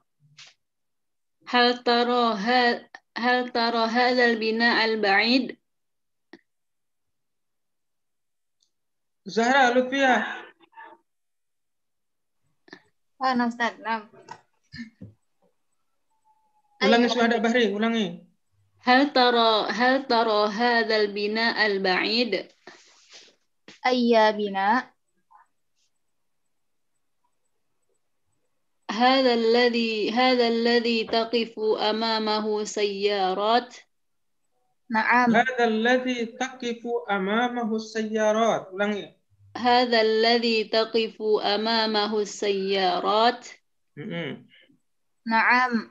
Hal taro hal hal taro hadzal bina al ba'id? Zahra Lutfiah. Oh, Ustaz. Ulangi Subhada Bahri, ulangi. هل ترى هل ترى هذا البناء البعيد؟ Ayya bina. هذا الذي هذا الذي تقف أمامه سيارات Naam. هذا الذي تقف أمامه السيارات. Ulangi. هذا الذي تقف أمامه السيارات Mm-mm. Naam.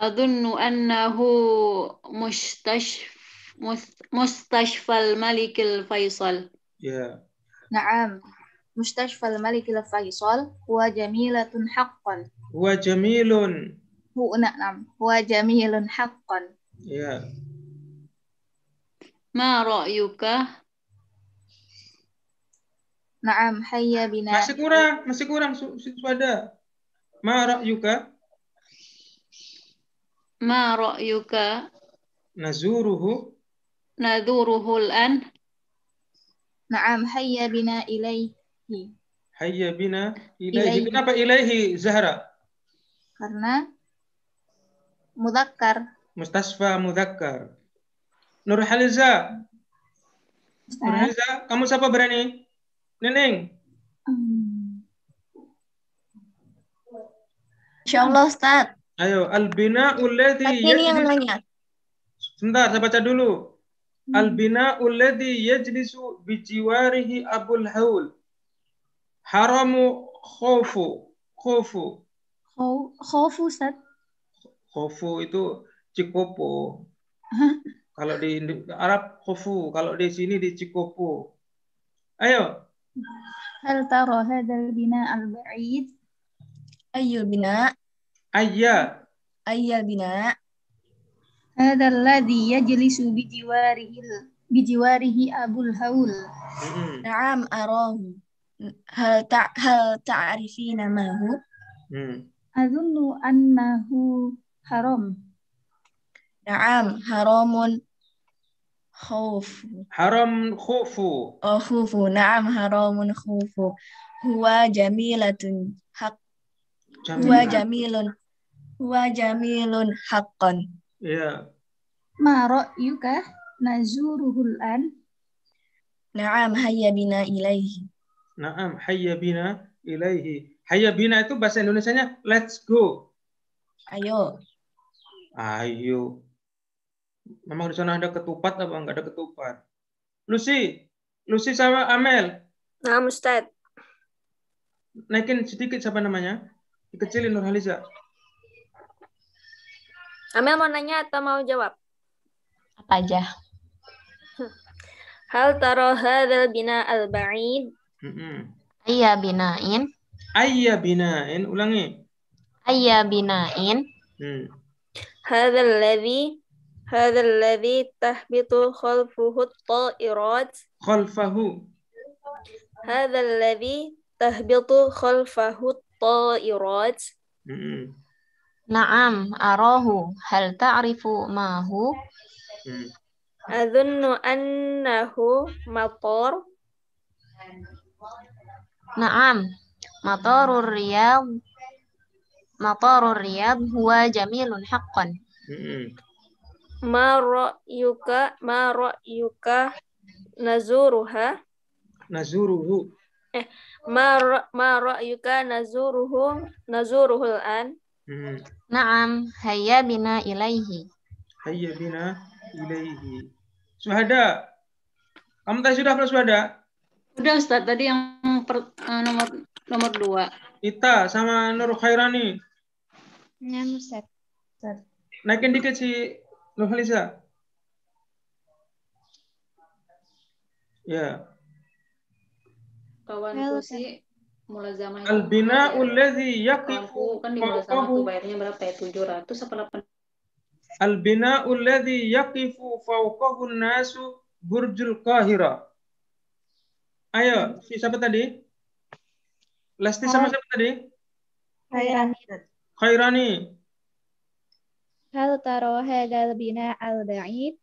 أظن أنه مستشف مس- مستشفى الملك الفيصل Ya. Naam. Mustashfa Al-Malik Al-Faisal. Wa jamilatun haqqan. Wa jamilun. Hu na'am. Wa jamilun haqqan. Ya. ما رأيك Naam. Hayya bina. Masih kurang, masih kurang Su- Su- Suhada. Ma ra'yuka? Nazuruhu. Nazuruhu an Naam, hayya bina ilaihi. Hayya bina ilaihi. Kenapa ilaihi, Zahra? Karena mudakkar. Mustasfa mudakkar. Nurhaliza Nurhaliza Nur kamu siapa berani? Neneng. Hmm. Insyaallah Ustaz. Ayo, albina uledi. Ini yang nanya. Sebentar, saya baca dulu. Hmm. Albina ulladhi yajlisu bijiwarihi abul haul. Haramu khofu. Khofu. Khofu, Ustaz. Khofu itu cikopo. Kalau di Arab khofu, kalau di sini di cikopo. Ayo. Hal taro hadal bina al-ba'id? Ayo bina? ayya. Ayyul bina. هذا الذي يجلس بجواره بجواره أبو الهول Mm-mm. Naam arahu. Hal ta hal ta'rifina ma hu? Hmm. أظن أنه حرام Naam haramun khawfu. Haram khofu. Oh khufu. Naam haramun khufu. Huwa jamilatun Wa kan? jamilun. Wa jamilun haqqan. Iya. Ma ra'yuka nazuruhul an? Naam hayya bina ilaihi. Naam hayya bina ilaihi. Hayya bina itu bahasa Indonesianya let's go. Ayo. Ayo. Memang di sana ada ketupat apa enggak ada ketupat? Lucy, Lucy sama Amel. Nah, Ustaz. Naikin sedikit siapa namanya? Dikecilin Nurhaliza. Amel mau nanya atau mau jawab? Apa aja? *laughs* Hal taro hadzal bina al-ba'id? Mm-mm. Ayya binain. Ayya binain, ulangi. Ayya binain. Hmm. Hadzal ladzi hadzal ladzi tahbitu khalfuhu at-ta'irat. Khalfahu. Hadzal ladzi tahbitu khalfahu at-ta'irat. Mm-mm. Naam arahu. Hal ta'rifu ma hu? Hmm. Adhunnu annahu matar. Naam. Matarur riyad. Matarur riyad huwa jamilun haqqan. Mm-mm. Ma ra'yuka ma ra'yuka nazuruha? Nazuruhu. Ma ra- ma ra'yuka nazuruhu nazuruhu al-an? Mm-mm. Naam. Hayya bina ilaihi. Hayya bina ilaihi. Suhada. Kamu tadi sudah belum suhada? Udah Ustaz, tadi yang per- eh, nomor nomor dua. Ita sama Nur Khairani. Nah, Ustaz. Naikin dikit si Nurhaliza. Ya. Kawanku Halo, sih mulazamah itu Al-bina'u alladhi kawanku yaqifu kan di mulazamah tuh fawqahu bayarnya berapa ya? 700 apa 8 Al-bina'u alladhi yaqifu fawqahu nasu burjul Qahira. Ayo, si siapa tadi? Lesti sama siapa tadi? Khairan. Khairani. Hal taro hadzal bina al-ba'id?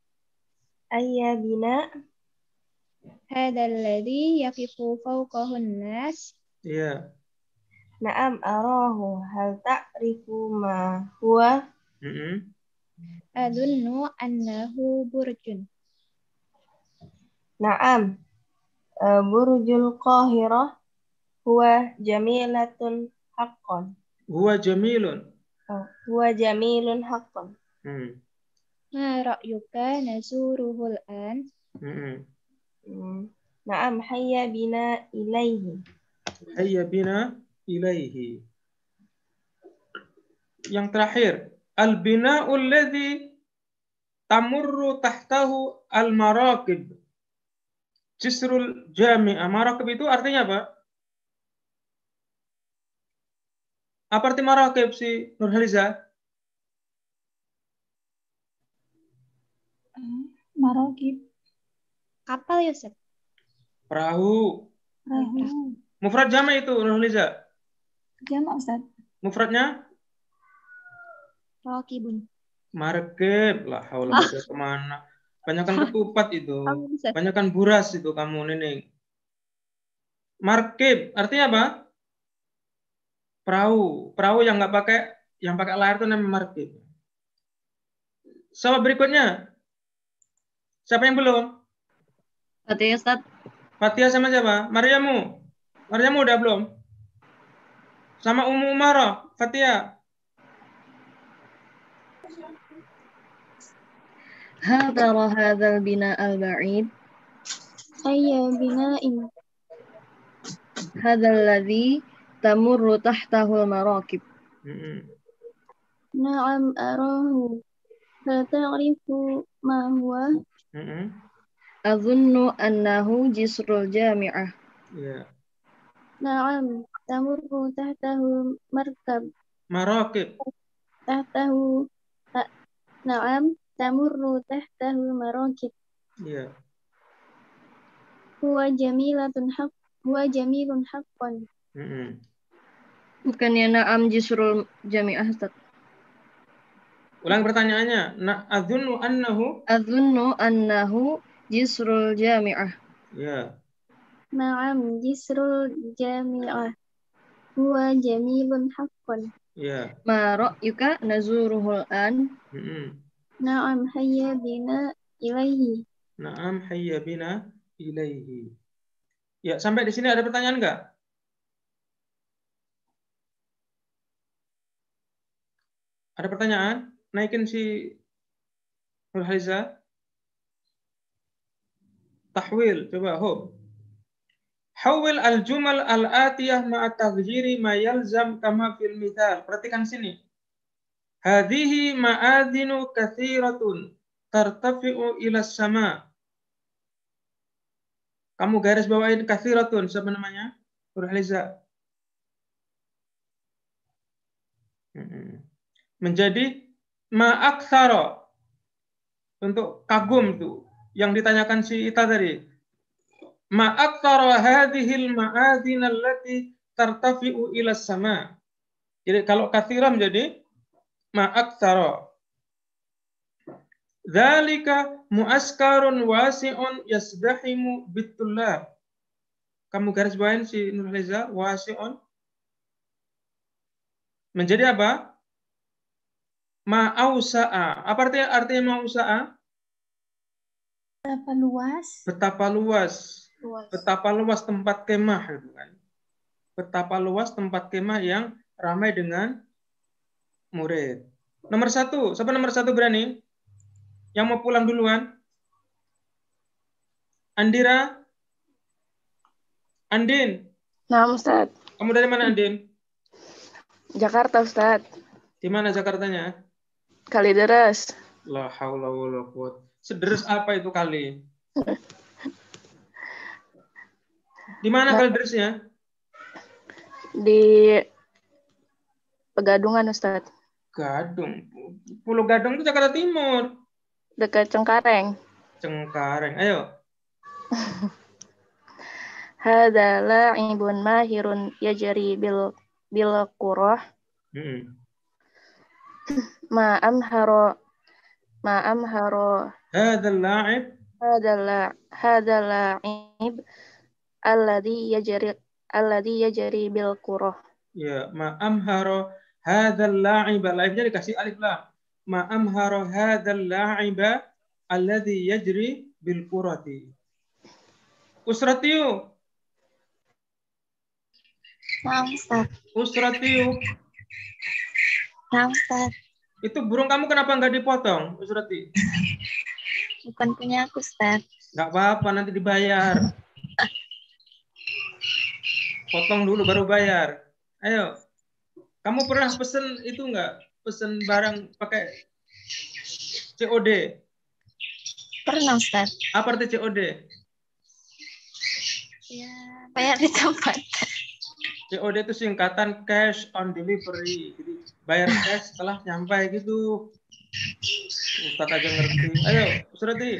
Ayya bina. Hadzal ladzi yaqifu fawqahu an-nas? Iya. Naam arahu. Hal ta'rifu ma huwa? Mm-mm. Adunnu annahu burjun. Naam. Eh, Burjul Qahirah huwa jamilatun haqqan. Huwa jamilun. Oh, huwa jamilun haqqan. Hmm. Ma ra'yuka nazuruhu al-an? Mm-mm. Hmm. Naam hayya bina ilaihi. Hayya bina ilaihi. Yang terakhir, al-bina'u alladhi tamurru tahtahu al-maraqib. Jisrul jami'ah. Maraqib itu artinya apa? Apa arti maraqib si Nurhaliza? Marakib. Kapal ya, Ustaz? Perahu. Perahu. Mufrad jama itu Nurhaliza. Jamak Ustaz. Mufradnya Raqibun. Market lah, haula ah. ke mana? Banyakan *laughs* ketupat itu. Banyakan buras itu kamu Nenek. Markib artinya apa? Perahu. Perahu yang nggak pakai yang pakai layar itu namanya markib. Soal berikutnya. Siapa yang belum? Fatia Ustaz. Fatia sama siapa? Maryamu. Maryamu udah belum? Sama Ummu Umar, Fatia. Hada hadha bina al-ba'id. Ayya bina'in. Hada ladzi tamurru tahtahu al-marakib. Na'am arahu. Fata'rifu ma huwa. Mm -hmm. Azunnu annahu jisrul jami'ah. Ya. Na'am, tamurru tahtahu markab. Marakib. Tahtahu. Na'am, tamurru tahtahu marakib. Ya. Huwa jamilatun haq. Huwa jamilun haqqan. Mm -hmm. Bukannya na'am jisrul jami'ah, Ustaz. Ulang pertanyaannya. Na, azunnu annahu. Azunnu annahu jisrul jami'ah. Ya. Na'am jisrul jami'ah. Huwa jamilun haqqan. Ya. Ma ra'yuka nazuruhul an? Mm -hmm. Naam hayya bina ilaihi. Naam hayya bina ilaihi. Ya, sampai di sini ada pertanyaan enggak? Ada pertanyaan? Naikin si Nurhaliza. Tahwil, coba Hub. Hawil al-jumal al-atiyah ma'a taghyiri ma yalzam kama fil mithal. Perhatikan sini. Hadhihi ma'adinu kathiratun tartafi'u ila sama. Kamu garis bawain kathiratun, siapa namanya? Huruf Liza. Menjadi ma'akthara. Untuk kagum tuh. Yang ditanyakan si Ita tadi. Ma'akthara hadhil ma'adin allati tartafi'u ila sama. Jadi kalau kathira menjadi ma'aktara. Dzalika muaskarun wasi'un yasdahimu bitullah. Kamu garis bawain si Nurhaliza wasi'un. Menjadi apa? Ma'ausa'a. Apa artinya artinya ma'ausa'a? Betapa luas. Betapa luas. luas. Betapa luas tempat kemah gitu kan. Betapa luas tempat kemah yang ramai dengan murid. Nomor satu, siapa nomor satu berani? Yang mau pulang duluan? Andira? Andin? Nah, Ustaz. Kamu dari mana, Andin? Jakarta, Ustaz. Di mana Jakartanya? Kalideres. La haula wala quwwata. Sederes apa itu kali? *laughs* Di mana Kalideresnya? Di Pegadungan, Ustaz. Gadung. Pulau Gadung itu Jakarta Timur. Dekat Cengkareng. Cengkareng. Ayo. *laughs* Hada la'ibun mahirun yajri bil bil qurah. Hmm. *laughs* Ma amharo ma amharo Hada la'ib Hada la hada la'ib alladhi yajri alladhi yajri bil qurah. Ya, ma amharo hadzal la'iba la'ibnya dikasih alif lam ma amhara hadzal la'iba alladhi yajri bil qurati usratiu Nah, Ustaz. Usratiu. Nah, Ustaz. Itu burung kamu kenapa nggak dipotong, Usrati? Bukan punya aku, Ustaz. Nggak apa-apa, nanti dibayar. Potong dulu baru bayar. Ayo. Kamu pernah pesen itu enggak? Pesen barang pakai COD? Pernah, Ustaz. Apa arti COD? Ya, bayar di tempat. COD itu singkatan cash on delivery. Jadi bayar cash setelah nyampe gitu. Ustaz aja ngerti. Ayo, Surati.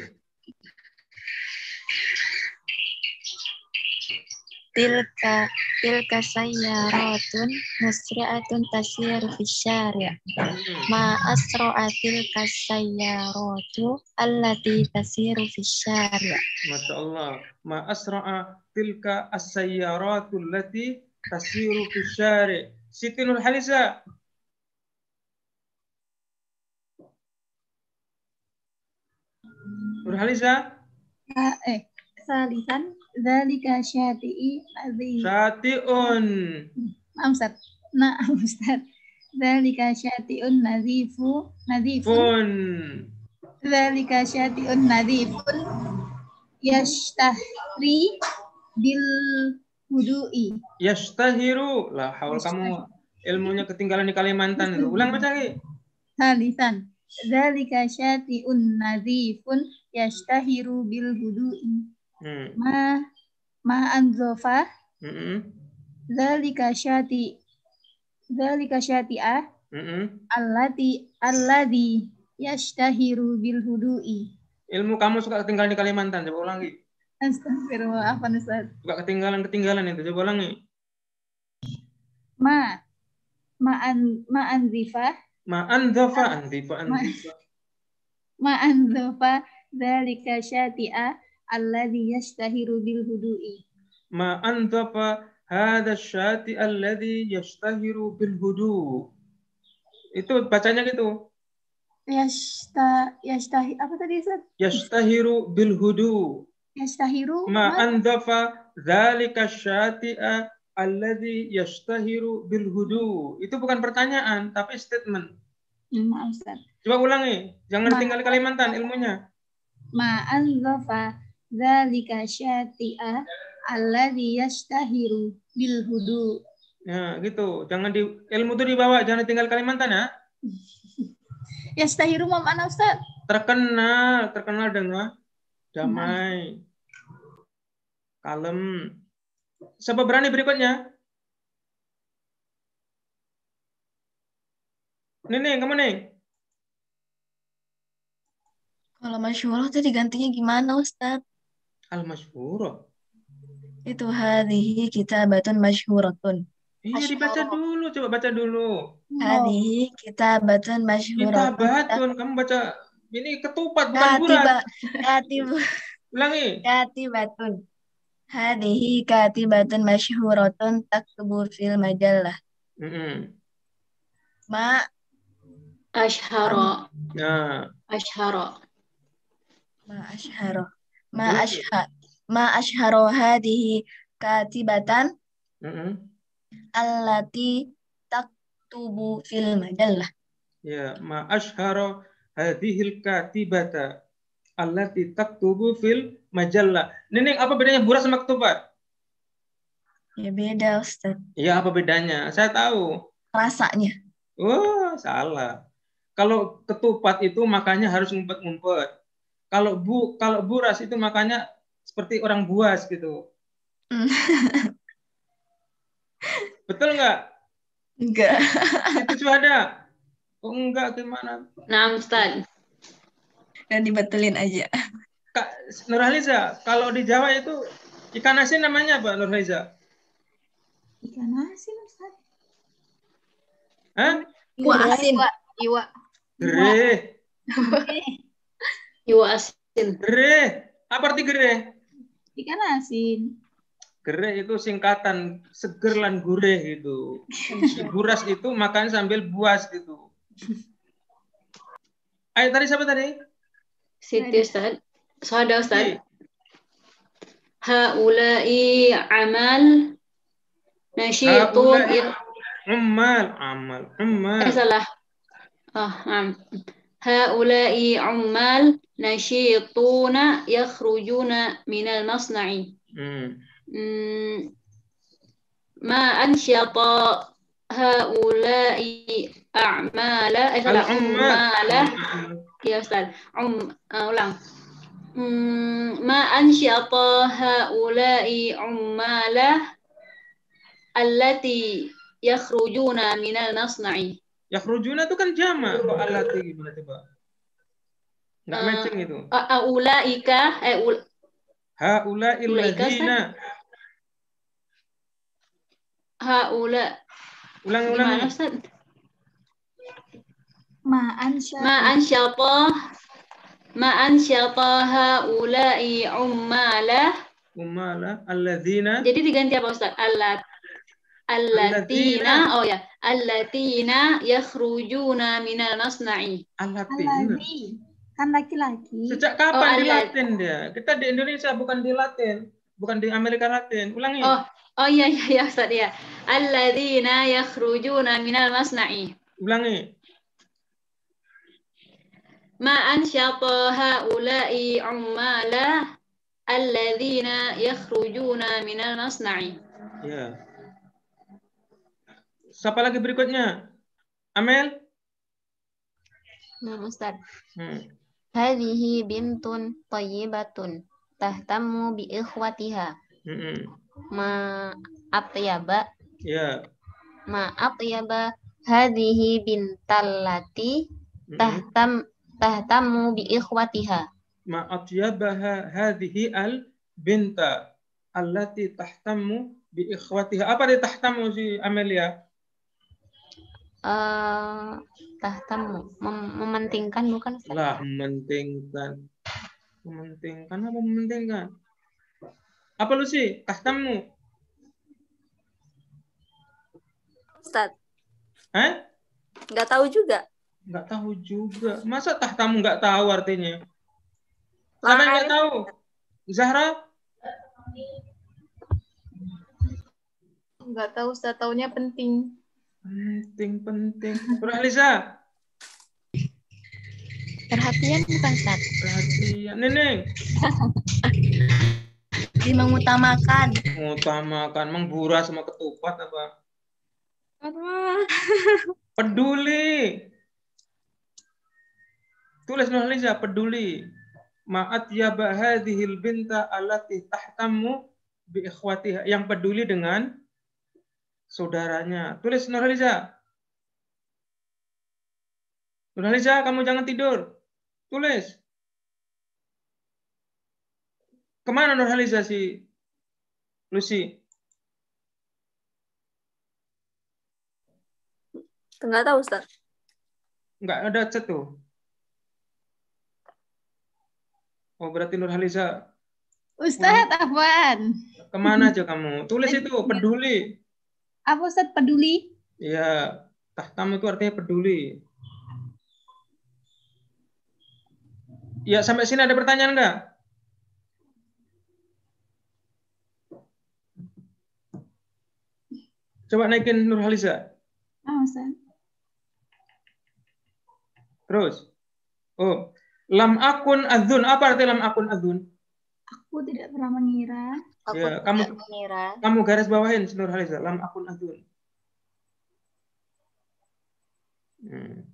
tilka tilka sayyaratun musri'atun tasiru fisyari' ma asra'a tilka sayyaratu allati tasiru fisyari' Masya Allah. Ma asra'a tilka as-sayyaratul lati tasiru fi syari. Siti Nur Halisa. Nur Halisa. Ah, eh, salisan dzalika syati'i ladzi Syati'un. Maaf, Ustaz. Nah, *laughs* Ustaz. Dzalika syati'un nadzifu nadzifun Pun. dzalika syati'un nadzifun yashtahri bil wudu'i. Yastahiru. Lah, haul kamu ilmunya ketinggalan di Kalimantan itu. Ulang baca lagi. Salisan dzalika syati'un nadzifun yashtahiru bil wudu'i. Hmm. Ma ma anzofa Mm-mm. dzalika syati dzalika syati'ah Mm-mm. allati alladhi yashtahiru bil wudu'i. Ilmu kamu suka ketinggalan di Kalimantan. Coba ulang lagi. Astagfirullah, apa Ustaz? Suka ketinggalan-ketinggalan itu. Coba ulang lagi. Ma ma an ma anzifa Ma andhafa andhifa andhifa. ma anzofa dzalika syati'ah alladhi yashtahiru bil wudu'i. Ma andhafa hadha syati alladhi yashtahiru bil hudu. Itu bacanya gitu. Yashta yashtahi apa tadi Ustaz? Yashtahiru bil hudu. Yashtahiru Ma ma andhafa dzalika syati'a alladhi yashtahiru bil hudu. Itu bukan pertanyaan, tapi statement. Maaf Ustaz. Coba ulangi. Jangan Ma- tinggal di Kalimantan ilmunya. Ma anzafa dzalika syati'a alladhi yashtahiru bil hudu. Ya, gitu. Jangan di ilmu itu dibawa, jangan tinggal Kalimantan ya. *laughs* Yashtahiru ma mana Ustaz? Terkenal, terkenal dengan damai, kalem. Siapa berani berikutnya? Nih, kamu nih. Kalau masyhurah tuh digantinya gimana Ustaz? Al-Masyhurah. Itu hadhihi kitabatun masyhuratun. Iya, dibaca dulu. Coba baca dulu. Hadhihi kitabatun Kita masyhuratun. batun. Kamu baca. Ini ketupat, bukan. Katiba, katiba, Ulangi. katibatun. Hadhihi katibatun masyhuratun taktubu fil majallah. Mm-mm. Ma Ashara. Nah, Ashara. ma ashharo. Ma ashha ma ashharo hadhihi katibatan mm-mm. allati taktubu fil majallah. Ya, ma ashhara hadhil katibata allati taktubu fil majallah. Nenek, apa bedanya buras sama ketupat? Ya beda Ustaz. Iya, apa bedanya? Saya tahu. Rasanya. Oh, salah. Kalau ketupat itu makanya harus ngumpet-ngumpet. Kalau bu kalau buras itu makanya seperti orang buas gitu. Hmm. *laughs* Betul nggak? Enggak. Itu ada. Oh enggak gimana? Nah, Ustaz. Dan dibetulin aja. Kak Nurhaliza, kalau di Jawa itu ikan asin namanya apa Nurhaliza? Ikan asin Ustaz. Hah? Iwa asin. Iwa, iwa. Gereh. *laughs* Iwa asin. Gereh. Apa arti gereh? Ikan asin. Gereh itu singkatan seger lan gurih gitu. Buras itu makan sambil buas gitu. Ayo tadi siapa tadi? Siti Ustaz. Soada Ustaz. Si. Haulai amal nasyitun Haulai Ummal, amal, Eh, ummal. salah. Ah, am. Haulai ummal nasyituna yakhrujuna minal masna'i. Hmm. Hmm. A'mala eh salah ummala ya Ustaz um ah, ulang Hmm, ma ansyata haulai ummala allati yakhrujuna minal masna'i Yakhrujuna itu kan jamak. Kok alati gimana coba? Nggak Eh, matching itu. Aulaika eh ul, Haula illadzina. Gimana. Ustaz? Ma'an syata. Ma'an syata haula'i ummalah. Umala alladzina Jadi diganti apa Ustaz? Allat Allatina, oh ya, allatina yakhrujuna minal masna'i. allatina. Alladzi. Kan laki-laki. Sejak Oh, kapan di allat. Latin dia? Kita di Indonesia bukan di Latin, bukan di Amerika Latin. Ulangi. Oh, oh iya iya ya Ustaz ya. Alladzina yakhrujuna minal masna'i. Ulangi. Ma ansyata haula'i ummalah alladzina yakhrujuna minal masna'i. Ya. Siapa lagi berikutnya? Amel? Nah, Ustaz. Hmm. Hadhihi bintun thayyibatun tahtamu bi ikhwatiha. Mm-mm. Ma atyaba Ya. ma atyaba hadhihi bintallati Mm-mm. tahtam tahtamu bi ikhwatiha. Ma atyabaha hadhihi al binta allati tahtamu bi ikhwatiha. Apa dia tahtamu si Amelia? Eh tahtamu mem- mementingkan bukan Ustaz? Lah, mementingkan. Mementingkan apa mementingkan? Apa lu sih? Tahtamu. Ustaz, Hah? nggak tahu juga. Nggak tahu juga. Masa tahtamu nggak tahu artinya? Siapa yang nggak tahu? Zahra? Nggak tahu, Ustaz. Taunya penting. Penting, penting. Surah Liza? Perhatian bukan Ustaz? Perhatian. Neneng? *laughs* Di mengutamakan. Mengutamakan. Mengbura sama ketupat apa? *laughs* Peduli. Tulis Nur Liza, peduli. Ma'at ya bahadihil binta allati tahtamu bi ikhwatiha. Yang peduli dengan saudaranya. Tulis Nur Liza. Nur Liza, kamu jangan tidur. Tulis. Ke mana Nur Liza si Lucy? Nggak tahu, Ustaz. Enggak ada chat tuh. Oh, berarti Nur Haliza. Ustadz, Afwan. Ke mana aja kamu? Tulis itu, peduli. Apa Ustadz peduli? Iya, tahtam itu artinya peduli. Ya, sampai sini ada pertanyaan enggak? Coba naikin Nur Haliza. Ah, Ustadz. Terus. Oh, lam akun adzun. Apa arti lam akun adzun? Aku tidak pernah mengira. Aku Ya, tidak kamu- mengira. Kamu garis bawahin Nur Haliza. Lam akun adzun. Hmm.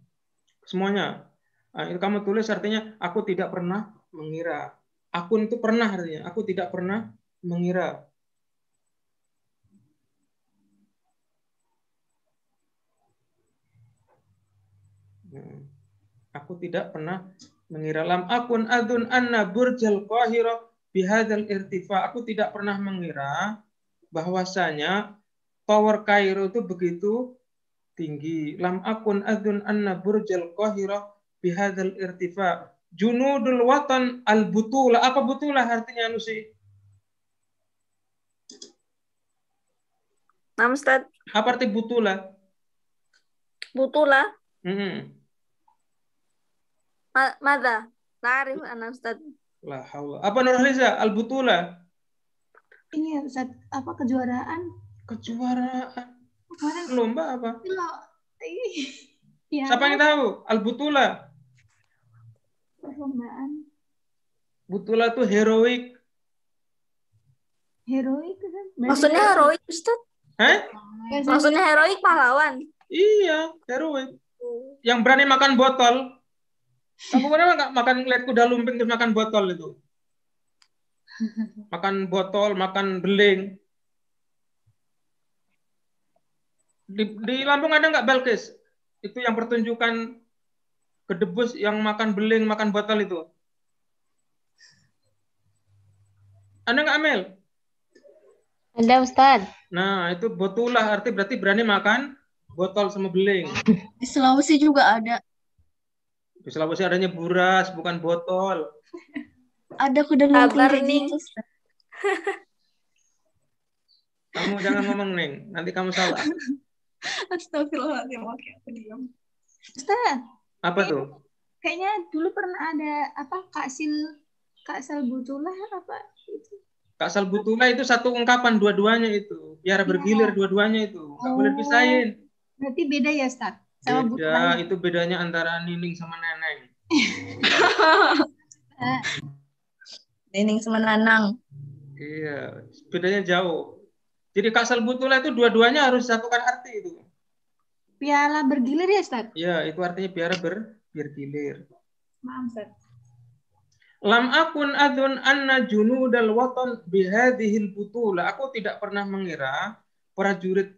Semuanya. Ah, itu kamu tulis artinya aku tidak pernah mengira. Akun itu pernah artinya. Aku tidak pernah mengira. Hmm. Aku tidak pernah mengira lam akun adun anna burjal qahira bihadzal irtifa. Aku tidak pernah mengira bahwasanya tower Kairo itu begitu tinggi. Lam akun adun anna burjal qahira bihadzal irtifa. Junudul watan al butula. Apa butula artinya Nusi? Ustaz. Apa arti butula? Butula. Hmm. Ma- Mada? La arif ana, Ustaz. La haula. Apa Nurhaliza? Al butula. Ini Ustadz, apa kejuaraan? Kejuaraan. Kemarin Lomba apa? lo *laughs* ya, Siapa yang tahu? Al butula. perlombaan Butula itu heroik. heroik kan? Maksudnya heroik, Ustaz? Hah? Maksudnya heroik pahlawan? Iya, heroik. Yang berani makan botol. Kamu pernah nggak makan lihat kuda lumping terus makan botol itu? Makan botol, makan beling. Di, di Lampung ada nggak Belkis? Itu yang pertunjukan kedebus yang makan beling, makan botol itu. Ada nggak Amel? Ada Ustaz. Nah, itu botulah arti berarti berani makan botol sama beling. Di Sulawesi juga ada. Di Sulawesi adanya buras, bukan botol. Ada kuda lumping Kabar, kayak gitu. Kamu jangan ngomong, Neng. Nanti kamu salah. Astagfirullahaladzim. Oke, aku diam. Ustaz, Apa tuh? kayaknya dulu pernah ada apa Kaksil Kaksal Butulah apa itu? Kak Salbutula itu satu ungkapan dua-duanya itu. Biar bergilir dua-duanya itu. Nggak boleh Oh. dipisahin. Berarti beda ya, Ustaz? Sama Beda, itu bedanya antara Nining sama Neneng. *laughs* Nining sama Nanang. Iya, bedanya jauh. Jadi Kak Salbutula itu dua-duanya harus disatukan arti itu. Piala bergilir ya, Ustaz? Ya, itu artinya biar ber bergilir. Maaf, Ustaz. Lam akun adun anna junudal watan bihadihil butula. Aku tidak pernah mengira prajurit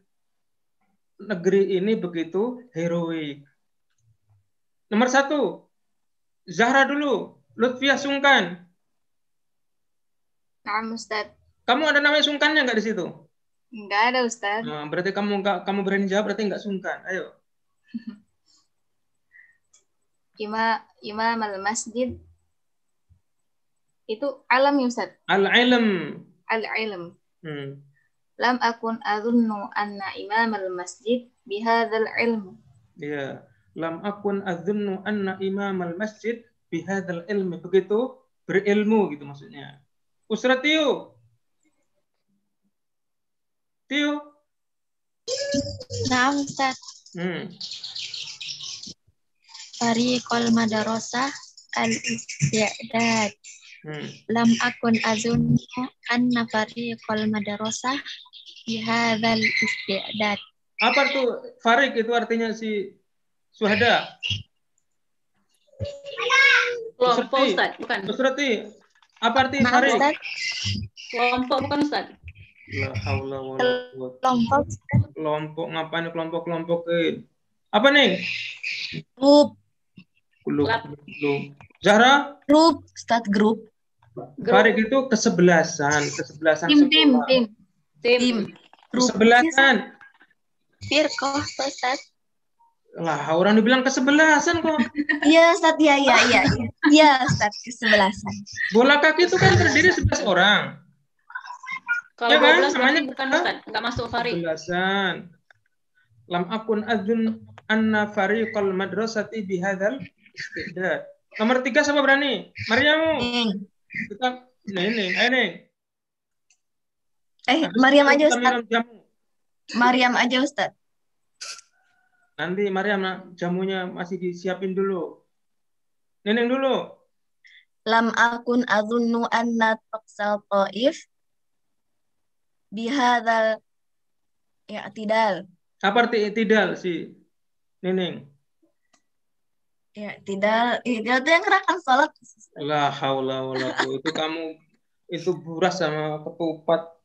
negeri ini begitu heroik. Nomor satu, Zahra dulu. Lutfiah Sungkan. Nah, Ustaz. Kamu ada namanya Sungkannya nggak di situ? Enggak ada, Ustaz. Nah, berarti kamu nggak kamu berani jawab berarti nggak sungkan. Ayo. *laughs* Ima, imam al-masjid. Itu alam ya, Ustaz? Al-ilm. Al-ilm. Hmm. Lam akun adhunnu anna imam al-masjid bihadzal ilm. Iya. Lam akun adzunnu anna imam al-masjid bihadzal ilmi. Begitu berilmu gitu maksudnya. Usra Tio. Tio. Nah, Ustaz. Hmm. Fariqal madarasah al-isti'dad. Hmm. Lam akun azunnu anna fariqal madarasah bihadzal isti'dad. Apa tuh Farik itu artinya si Suhada? Kelompok. Ustaz, bukan. Usrati. Apa arti Maaf, Farik? Ustaz. Kelompok bukan Ustaz. La haula wala quwwata. Kelompok Kelompok ngapain kelompok-kelompokin? Apa nih? Grup. Belum. Zahra, Grup. Ustaz grup. Farik itu kesebelasan, kesebelasan Tim, tim, tim. Tim. Kesebelasan. firqah Ustaz. Lah, orang dibilang kesebelasan kok. *laughs* Iya, Ustaz. Iya, iya, iya. iya. Ustaz. Kesebelasan. Bola kaki itu kan terdiri 11 orang. Kalau Ya kan? 12 berarti Namanya bukan? Ustaz, enggak masuk Farid. Kesebelasan. Lam akun azun anna fariqal madrasati bihadzal istidad. Nomor tiga siapa berani? Maryamu. Ning. Kita Neneng, ayo Neng. Eh, Habis Mariam aja, Ustaz. Mariam aja, Ustaz. Nanti Mariam jamunya masih disiapin dulu. Neneng dulu. Lam akun azunnu anna taqsal ta'if bihadzal i'tidal. Apa arti tidak si Neneng? I'tidal, i'tidal itu yang gerakan sholat. La haula wala quwwata. Itu kamu itu buras sama ketupat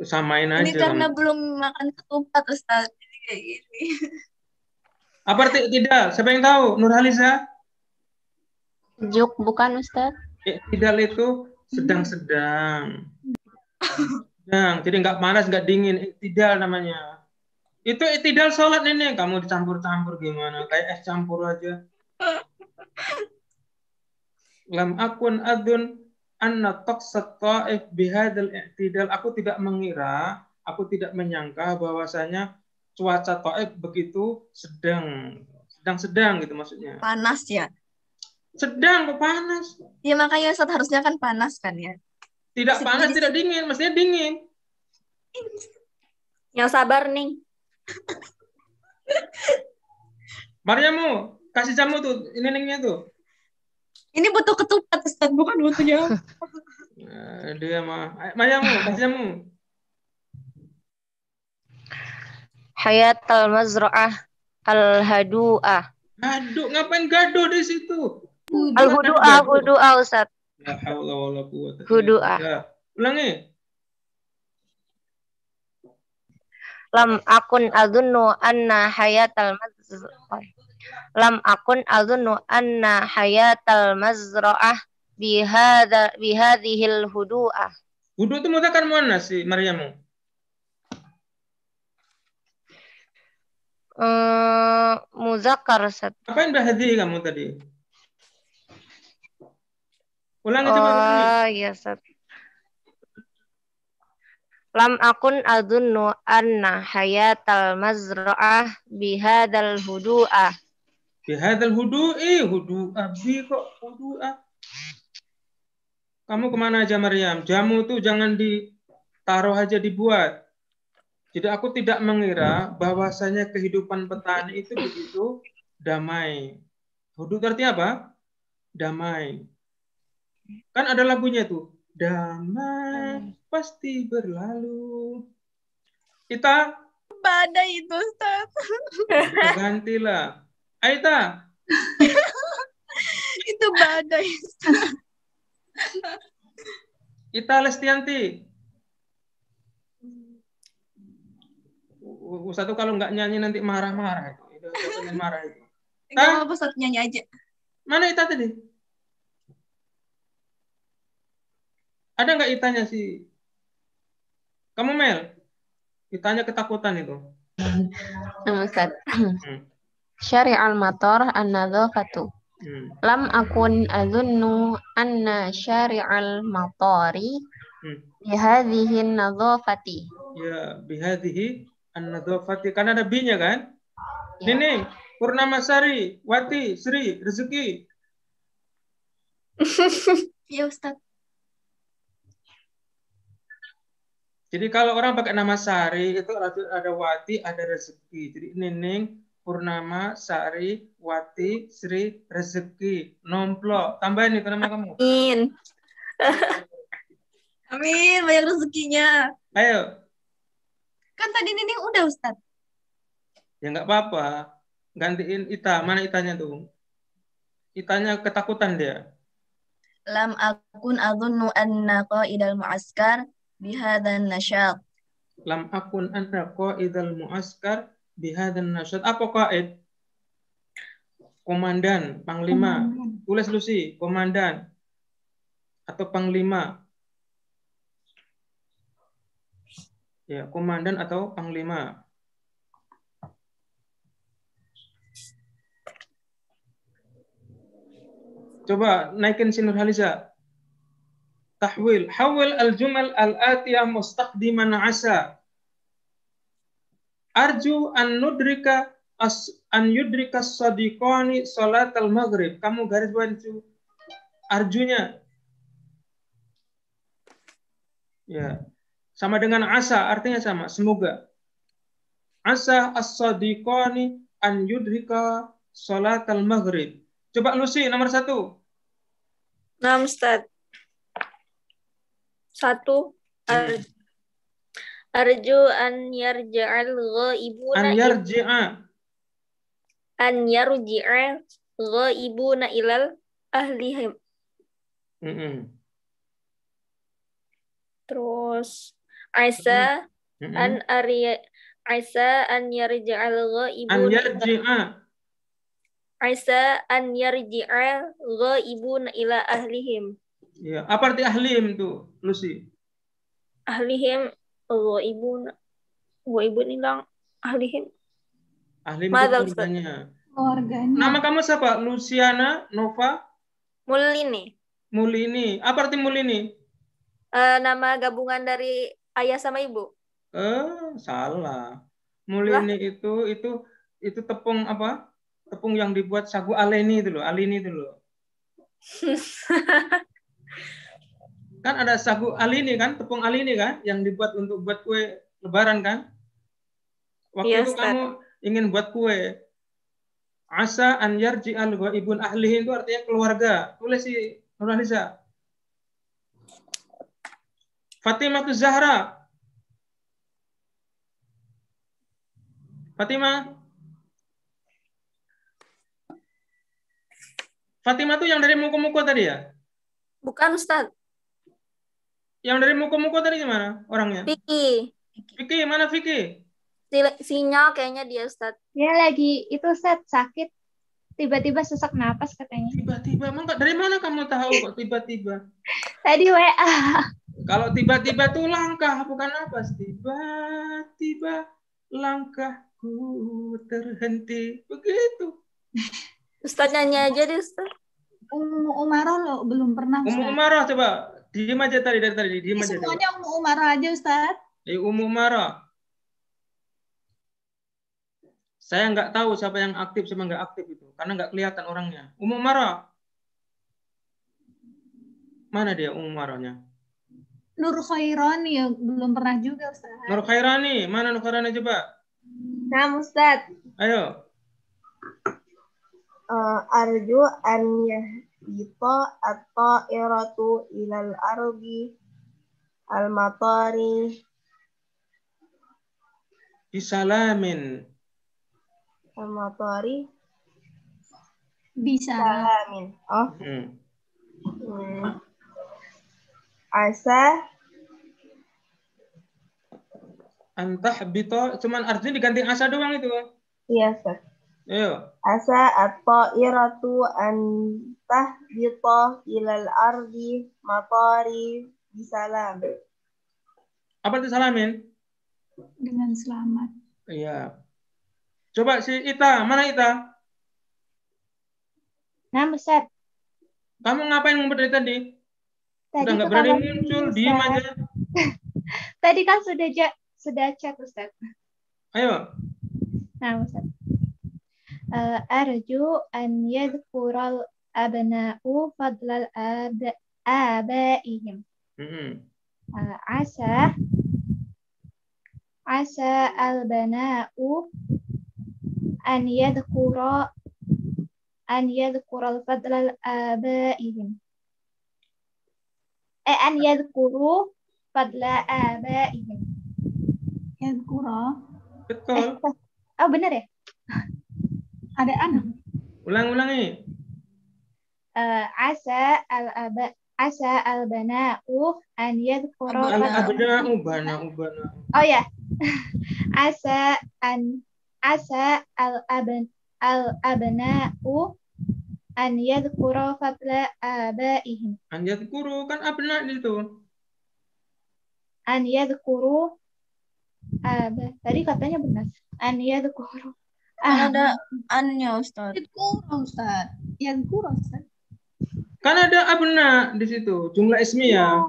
samain aja Ini karena kamu. belum makan ketupat, Ustaz. Jadi kayak gini. Apa arti tidak? Siapa yang tahu? Nurhaliza? Juk bukan Ustaz. Tidak itu sedang-sedang. Sedang. Jadi nggak panas, nggak dingin. Tidak namanya. Itu tidak sholat ini. Kamu dicampur-campur gimana? Kayak es campur aja. Lam akun adun anna taqsat ta'if bihadal i'tidal. Aku tidak mengira, aku tidak menyangka bahwasanya cuaca ta'if begitu sedang. Sedang-sedang gitu maksudnya. Panas ya. Sedang kok panas. Ya makanya Ustaz harusnya kan panas kan ya. Tidak Sedih. panas, tidak dingin. Mestinya dingin. *laughs* Yang sabar nih. Maryamu, kasih jamu tuh, ini nengnya tuh. Ini butuh ketupat Ustaz, bukan butuh jamu. *laughs* Nah, dia mah. Ayo, Maryamu, kasih jamu. Hayat al-mazra'ah al-hadu'ah. Aduh, ngapain gaduh di situ? Al-hudu'ah, hudu'ah Ustaz. La haula wala quwwata illa Hudu'ah. Ulangi. Lam akun adunnu anna hayatal mazra'ah. Lam akun adunnu anna hayatal mazra'ah bihadha bihadhil hudu'ah. Wudu itu mutakan mana sih Maryamu? Eh, muzakkar Ustaz. Apain bahadi kamu tadi? Ulangi coba. ulangi. Oh, iya Ustaz. Lam akun adunnu anna hayatal mazra'ah bihadal hudu'ah. Bihadal hudu'i, hudu'a bi kok hudu'a. Kamu ke mana aja Maryam? Jamu tuh jangan ditaruh aja dibuat. Jadi aku tidak mengira bahwasanya kehidupan petani itu begitu damai. Hudu itu artinya apa? Damai. Kan ada lagunya tuh. Damai pasti berlalu. Kita Badai itu, Ustaz. gantilah. Aita, *laughs* itu badai. *laughs* Ita Lestianti. Ustaz tuh kalau nggak nyanyi nanti marah-marah. Itu, marah itu. *laughs* Gak apa-apa, Ustaz. Nyanyi aja. Mana Ita tadi? Ada nggak Itanya sih? Kamu Mel? Itanya ketakutan itu. Ustaz. Hmm. Syari'al matar an-nadhafatu. Hmm. Lam akun adunnu anna syari'al matari Hmm. bihadhihi nadhafati. Ya, bihadhihi an-nadhafati. Kan ada B-nya kan? Ya. Nining, Purnamasari, Wati, Sri, Rezeki. *laughs* Ya, Ustaz. Jadi kalau orang pakai nama Sari itu ada ada Wati, ada rezeki. Jadi Nining, Purnama, Sari, Wati, Sri, rezeki. Nomplok. Tambahin itu nama kamu. Amin. *laughs* Amin, banyak rezekinya. Ayo. Kan tadi Nining udah, Ustaz. Ya nggak apa-apa. Gantiin Ita. Mana Itanya tuh? Itanya ketakutan dia. Lam akun adunnu anna qaidal mu'askar bihadan nasyaq. Lam akun anta qaidal muaskar bihadan nasyad. Apa qaid? Komandan, panglima. Tulis Lucy, komandan. Atau panglima. Ya, komandan atau panglima. Coba naikin si Nurhaliza. Tahwil. Hawil al-jumal al-atiyah mustaqdiman asa. Arju an nudrika as an yudrika sadiqani salat al-maghrib. Kamu garis bawah itu arjunya. Ya. Sama dengan asa, artinya sama, semoga. Asa as-sadiqani an yudrika salat al-maghrib. Coba Lucy, nomor satu. Nah, Ustaz. Satu. Ar arju an yarja'al ghaibuna An yarji'a. an yarji'a ghaibuna ilal ahlihim. Mm-mm. Terus Asa Mm-mm. an arya Asa an yarja'al An ghaibuna yarji'a. Asa an yarji'a ghaibuna ila ahlihim. Ya, apa arti ahlim tuh, Lucy? Ahlihim ghaibuna ghaibun ilang ahlihim. Ahlim itu Mada, Ustaz? keluarganya. Keluarganya. Nama kamu siapa? Luciana Nova Mulini. Mulini. Apa arti Mulini? Eh, nama gabungan dari ayah sama ibu. Eh, salah. Mulini itu itu itu tepung apa? Tepung yang dibuat sagu aleni itu loh, alini itu loh. *laughs* Kan ada sagu alini kan, tepung alini kan, yang dibuat untuk buat kue lebaran kan? Waktu Iya, itu Ustaz. kamu ingin buat kue. Asa an yarji al ibun ahlihin itu artinya keluarga. Tulis si Nurhaliza. Fatimah Zahra. Fatimah. Fatimah tuh yang dari muko-muko tadi ya? Bukan Ustaz. Yang dari muko-muko tadi gimana orangnya? Vicky. Vicky, mana Vicky? Si- Sinyal kayaknya dia Ustaz. Dia lagi itu set sakit. Tiba-tiba sesak napas katanya. Tiba-tiba, emang dari mana kamu tahu kok tiba-tiba? *laughs* Tadi WA. Kalau tiba-tiba tuh langkah, bukan apa? Tiba-tiba langkahku terhenti. Begitu. Ustaz nyanyi aja deh Ustaz. Ummu Umarah lo belum pernah Ustaz. Umarah coba. Diam aja tadi dari tadi. Ini aja. semuanya Ummu Umarah aja Ustaz. Eh, Ummu Umarah. Saya nggak tahu siapa yang aktif sama nggak aktif itu, karena nggak kelihatan orangnya. Ummu Umarah. Mana dia Ummu Umarahnya? Nur Khairani ya belum pernah juga Ustaz. Nur Khairani, mana Nur Khairani coba? Nah, Ustaz. Ayo. Uh, arju an yahbita at-ta'iratu ilal ardi al-matari Bisalamin. al-matari Bisa. salamin. Oh, Hmm. hmm. Asa Antah bito, cuman artinya diganti asa doang itu. iya, Ustaz. Ayo. Asa at-ta'iratu an tahbita ilal ardi matari bisalam. Apa itu salamin? Dengan selamat. Iya. Coba si Ita, mana Ita? Nah, Ustaz. Kamu ngapain ngumpet dari tadi? Tadi Udah nggak berani muncul, diem aja. *laughs* Tadi kan sudah ja- sudah chat Ustaz. Ayo. Nah, Ustaz. Eh, arju an yadhkural abna'u fadlal ab abaihim. Mm-mm. Eh, asa asa al bana'u an yadhkura an yadhkural fadlal abaihim. Eh, an yadhkuru fadla abaihim. Yadkura. Betul. Oh, benar ya? Ada anak. Ulang-ulangi. Eh, asa al aba asa al bana'u an yadhkura Al fadla abna ubana ubana. Oh ya. *laughs* asa an asa al aban al abna'u an yadhkura fadla abaihim. Anjat guru kan abna itu. An yadhkuru aba. Tadi katanya benar. An yadhkuru. Ada annya Ustaz. Yadkura Ustaz. Yadkura Ustaz. Kan ada abna di situ, jumlah ismiyah.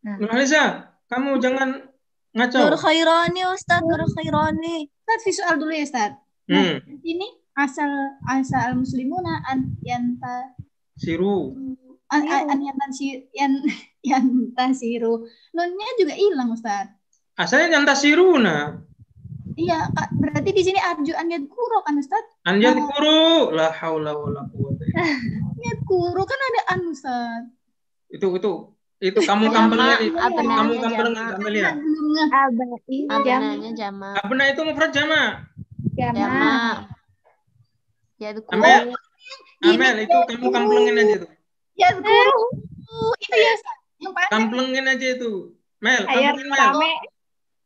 Nah. Nur Halisa, kamu jangan ngaco. Nur Khairani Ustaz, Nur Khairani. Ustaz visual dulu ya Ustaz. Hmm. Ini asal asal al muslimuna an yanta Siru. an an, an yantasi yan *laughs* yantasiru. Nunnya juga hilang Ustaz. Asalnya yang tasiruna. Iya, Kak. Berarti di sini arju an yadkuro kan Ustaz? Anjat guru. La haula wala quwata. Yadkuro kan ada an Ustaz. Itu itu itu kamu kampelnya itu abnanya kamu kampelnya Abai jam Abnanya jama. Abna itu mufrad jama. jama. Jama. Yadhkuru. Amel. Amel itu kamu kamplengin aja. Itu ya Ustaz. Yang panjang. Kamplengin aja itu. Mel, kamplengin Mel.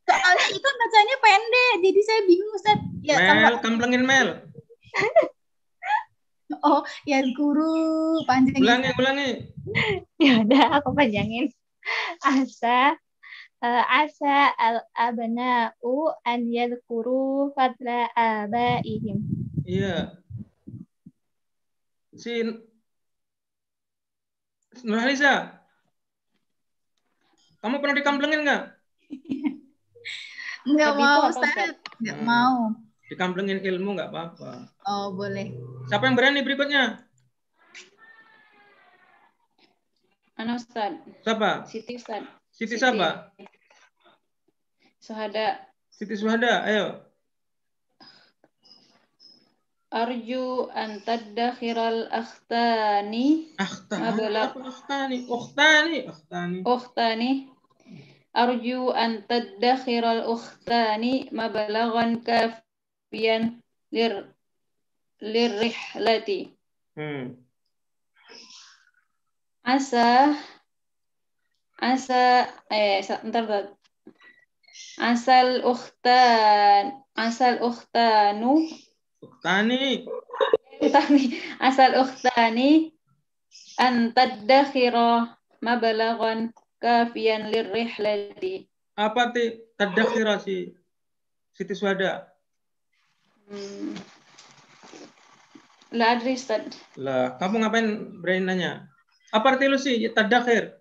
Soalnya itu bacanya pendek, jadi saya bingung Ustaz. Ya Mel, kamplengin Mel. *laughs* oh yadkuru panjang. Ulangi, ulangi. *laughs* Ya udah aku panjangin. Asa eh, asa al abna'u an yadhkuru fadla abaihim. Iya. Si Nurhalisa, kamu pernah dikamplengin nggak? Itu mau Ustaz. Enggak Hmm. mau. Dikamplengin ilmu nggak apa-apa. Oh, boleh. Siapa yang berani berikutnya? Ana Ustaz. Siapa? Siti Ustaz. Siti Siti. siapa? Suhada. Siti Suhada, ayo. Arju an tadakhiral akhtani Akhtani, akhtani? Ukhtani, akhtani. ukhtani arju an tadakhiral ukhtani mabalagan kafiyan lir lirrihlati Hmm. asa asa eh bentar, bentar. asal ukhtan asal ukhtanu Ukhtani. ukhtani asal ukhtani an tadakhira mabalagan kafiyan lirrihlati Apa arti tadakhira si Siti Suhada? Hmm. La adri Ustaz. Lah, kamu ngapain berani nanya? Apa arti lu sih tadakhir?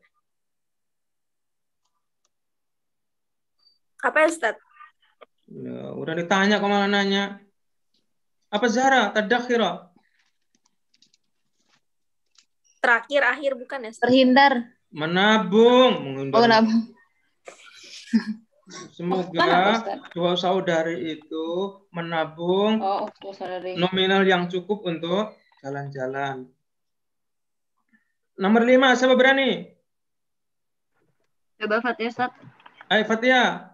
Apa ya, Ustaz? Ya, udah ditanya kok malah nanya. Apa Zahra? Tadakhira. Terakhir akhir bukan ya? Ustaz? Terhindar. Menabung. Menghindar. Oh, kenapa? *laughs* Semoga dua saudari itu menabung Oh, saudari. nominal yang cukup untuk jalan-jalan. Nomor lima, siapa berani? Coba Fatia Ustaz. Ayo Fatia.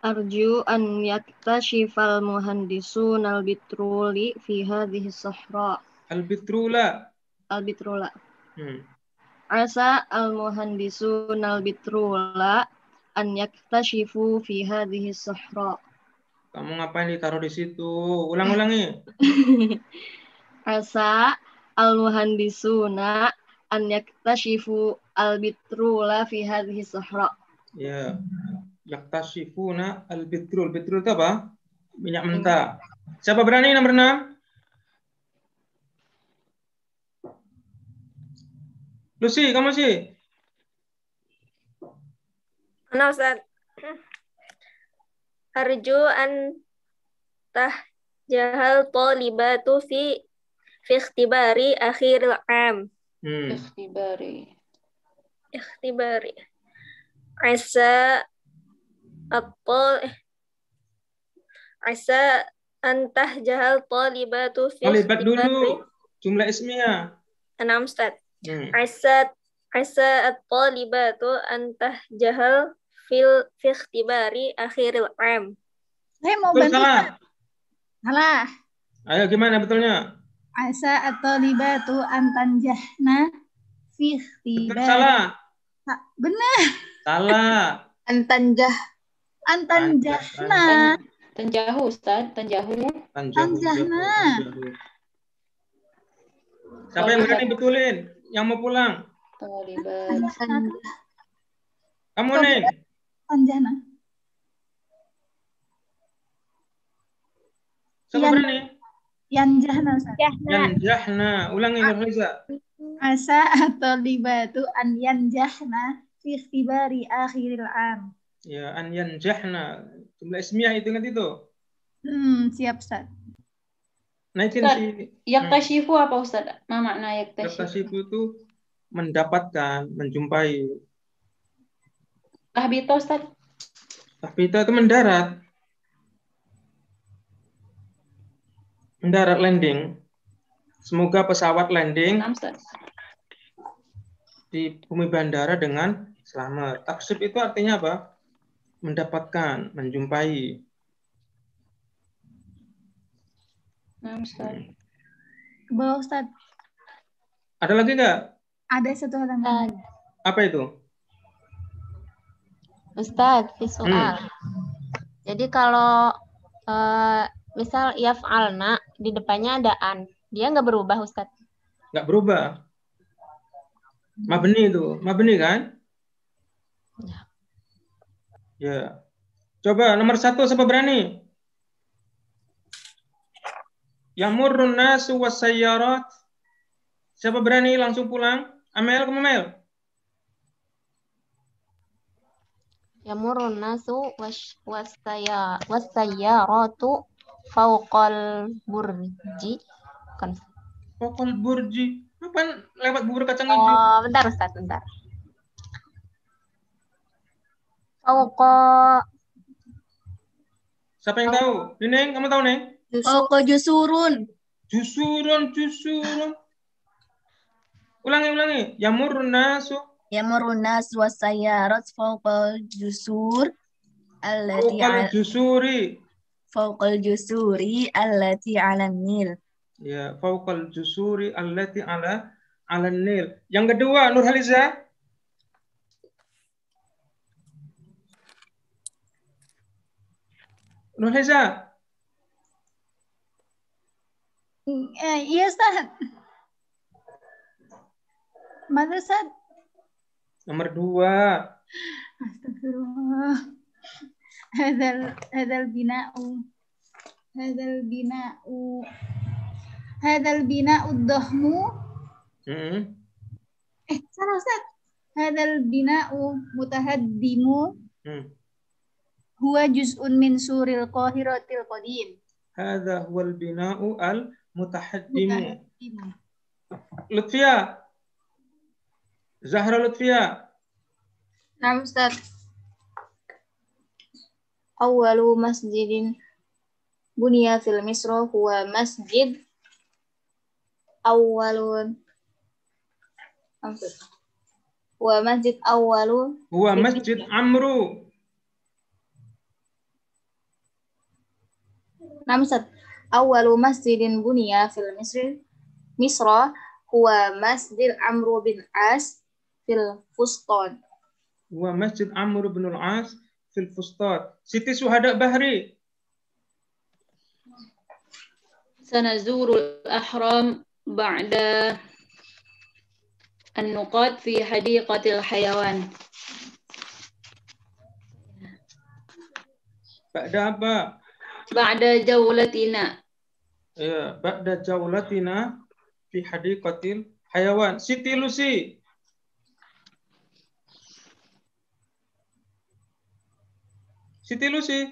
Arju an yaktashifal muhandisun al-bitruli fi hadhihi sahra. Al-Bitrula. Al-bitrula. Hmm. Asa al-muhandisun al-bitrula an yaktashifu fi hadhihi sahra. Kamu ngapain ditaruh di situ? Ulang-ulangi. *laughs* Asa al-muhandisuna an yaktashifu al-bitrula fi hadhihi sahra. Ya. Yaktashifuna al-bitrul. Bitrul itu apa? Minyak mentah. Siapa berani nomor enam? Lucy, kamu sih? Mana Ustaz? *clears throat* Arju an tah jahal talibatu fi fi ikhtibari akhir am. Hmm. Ikhtibari. Ikhtibari. Asa atol Asa antah jahal talibatu fi Talibat dulu. Jumlah ismiyah. Enam Ustaz. Hmm. Asa asa at-talibatu antah jahal fil fi ikhtibari akhiril am. Saya mau Betul bantu. salah. Salah. Ayo gimana betulnya? Asa atau libatu antanjahna fi Betul ikhtibari. salah. Ha- Benar. Salah. *laughs* Antanjah. Antanjahna. Tanjahu Ustaz, tanjahu. Tanjahna. Siapa yang berani betulin? Yang mau pulang? Talibat. Kamu nih. Tanjahna. Siapa Yan- berani? Yanjahna. Ustaz. Yanjahna. Ulangi Nurhaliza. Asa atau libatu an yanjahna fi ikhtibari akhiril am. Ya, an yanjahna. Jumlah ismiyah itu ingat itu. Hmm, siap Ustaz. Naikin Ustaz, si Yaktashifu apa Ustaz? Ma makna yaktashifu? Yaktasifu itu mendapatkan, menjumpai. Kahbito Ustaz. Tapi itu itu mendarat. Mendarat landing. Semoga pesawat landing di bumi bandara dengan selamat. Taksib itu artinya apa? Mendapatkan, menjumpai. Enam Ustaz. Ke bawah Ustaz. Ada lagi nggak? Ada satu hal tambahan. Apa itu? Ustadz, visual. Jadi kalau eh, misal yaf'alna di depannya ada an, dia nggak berubah Ustadz. Nggak berubah. Mabni itu. Mabni kan? Ya. Coba nomor satu siapa berani? Yamurrun nasu wasayyarat. Siapa berani langsung pulang? Amel, kamu Amel. Yamurun nasu was wasaya wasayaratu fauqal burji. Kan. Pokol burji. Apa lewat bubur kacang hijau? Oh, bentar Ustadz, bentar. Fauqa Siapa yang tahu? Neneng, kamu tahu, Neng? Fauqa jusurun. Jusurun, jusurun. Ulangi, ulangi. Yamurrun nasu Yamurun nas wasayarat fauqa jusur allati fawqal al- jusuri. fauqal jusuri allati 'alan nil. Ya, fauqal jusuri allati ala ala nil. Yang kedua, Nurhaliza. Nurhaliza. Eh, iya Ustaz. Mana Ustaz? Nomor dua. Astagfirullah. Hadal hadal bina'u. Hadal bina'u. Hadal bina'u dhahmu. Hmm. Eh, salah Ustaz. Hadal bina'u mutahaddimu. Hmm. Huwa juz'un min suril qahiratil qadim. Hadha huwal bina'u al mutahaddimu. Mutahaddimu. Lutfia. Zahra Lutfia. Nah, Ustaz. Awalu masjidin bunia fil misro huwa masjid awalun. Huwa masjid awalu Huwa masjid Amru. Nah, Ustaz. Awalu masjidin bunia fil misri misra huwa masjid Amru bin As fil fustad. Wa Masjid Amr bin As. fil fustad. Siti Suhada Bahri. Sanazurul ahram ba'da an-nuqat fi hadiqatil hayawan. Apa? Ba'da jaulatina. Ya, ba'da jaulatina fi. Siti Lusi. Siti Lucy.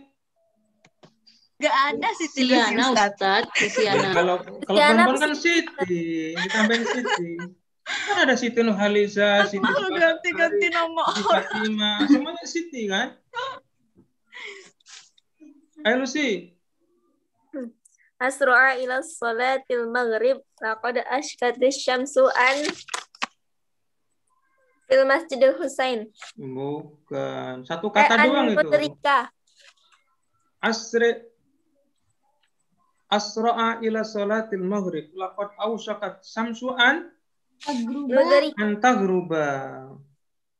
Gak ada Siti Lucy Siana Ustaz. Ustaz Siana Kalau kalau perempuan kan Siti, ditambahin Siti. Kan ada Siti Nurhaliza, Siti Malu ganti-ganti nama Siti orang. Fatima, semuanya Siti kan? Ayo Lucy. Asru'a ila salatil maghrib laqad ashkatis syamsu an fil masjidil Husain. Bukan. Satu Eh, kata an doang itu. mudrika. Asri Asra'a ila salatil maghrib laqad awshakat samsu an Mudrika. an taghruba.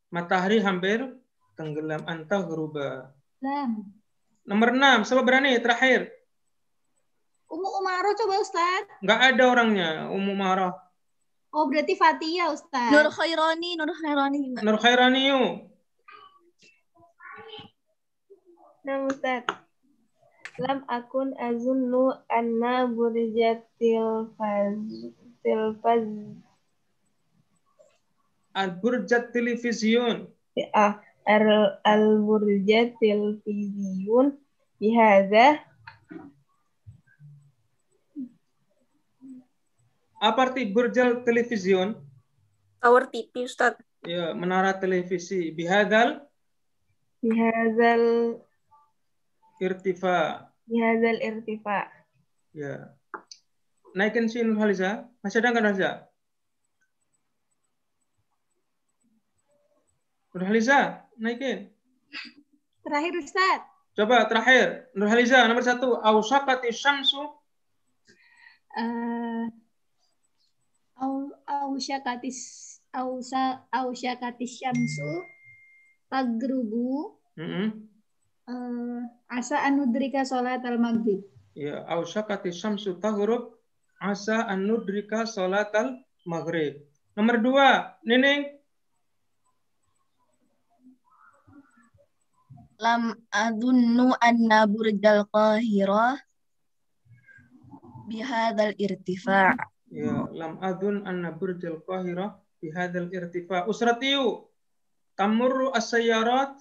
Matahari hampir tenggelam an taghruba. Lam. Nomor 6, siapa berani terakhir? Umu Umaro coba Ustaz. Enggak ada orangnya, Ummu Marah. Oh, berarti Fatia Ustaz. Nur Khairani, Nur Khairani? Nur Khairaniyu. Nah, Ustaz. Lam akun azunnu anna burjatil faz tilfaz Al-Burjat Television. ah al al burjatil fiziyun bihadza Apa arti Burjal Television? Tower TV Ustaz. Ya, menara televisi. Bihadal bihadzal irtifa. bihadzal irtifa. Ya. Naikin si Nur Haliza. Masih ada nggak Nur Haliza? Nur Haliza, naikin. Terakhir Ustaz. Coba terakhir. Nur Haliza, nomor satu. Ausakati syamsu. Eh au au syakatis ausa au syakatis syamsu tagrubu Mm-mm. eh asa anudrika sholat al maghrib. Ya, ausakati syamsu taghrub asa an nudrika salatal maghrib. Nomor dua, Nining. Lam adunnu anna burjal qahirah bihadzal irtifa' Ya, lam adun anna burjal qahira bihadzal irtifa. Usratiu. Tamurru as-sayyarat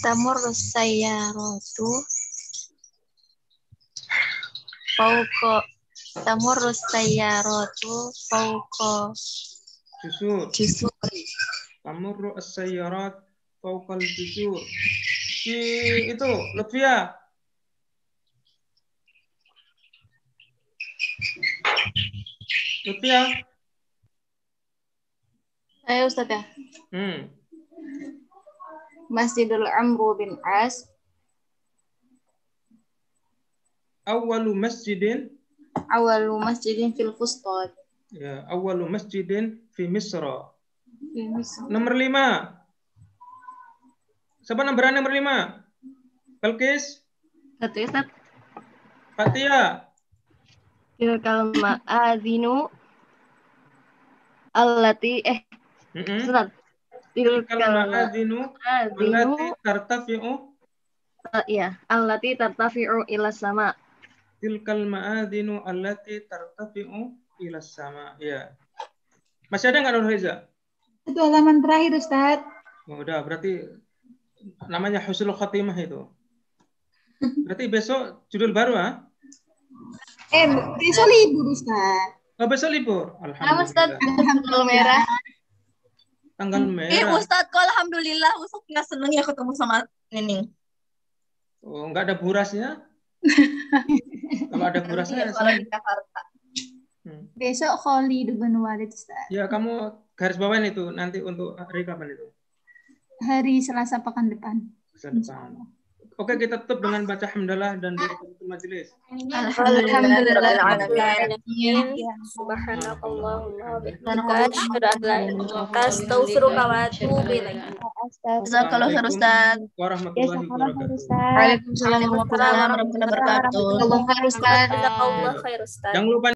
Tamurru sayyaratu fauqa tamurru sayyaratu fauqa jusur. jusuri. Tamurru as-sayyarat fawqal jusur. Si itu, Lutfia. Lutfia. Ayo Ustaz ya. Hmm. Masjidul Amru bin As Awalu masjidin awalu masjidin fil fustat. ya awalu masjidin fi Misra. Fil Misr. Nomor lima. Siapa nomor nomor lima? Belkis, Satu ya, Ustaz. Fatia, Tilkal ma'adinu allati eh Mm-mm. Ustaz. Tilkal Tilkal ma'adinu ma'adinu allati tartafi'u eh, iya, allati tartafi'u ila sama. tilkal ma'adinu allati tartafi'u ila sama. Ya. Masih ada nggak Nur Reza? Itu halaman terakhir, Ustaz. Oh, udah, berarti namanya husnul khatimah itu. *laughs* Berarti besok judul baru ah? Eh, besok libur, Ustaz. Oh, besok libur. Nama Ustaz Alhamdulillah. tanggal merah. Tanggal Eh, merah. Ustaz, kok alhamdulillah Ustaz nggak seneng ya ketemu sama Nining. Oh, nggak ada burasnya? *laughs* Kalau ada burasnya, Iya, kalau di Jakarta. Besok Khalid bin Walid, Ustaz. ya kamu garis bawain itu nanti untuk hari kapan itu? Hari Selasa pekan depan. Bisa depan. Oke, kita tutup dengan baca hamdalah dan doa penutup majelis. Subhanakallahumma wa bihamdika asyhadu an la ilaha illa anta astaghfiruka wa atubu ilaik. Jazakallah khair Ustaz. Warahmatullahi wabarakatuh. Waalaikumsalam warahmatullahi wabarakatuh. Jazakallah khair Ustaz. Jangan lupa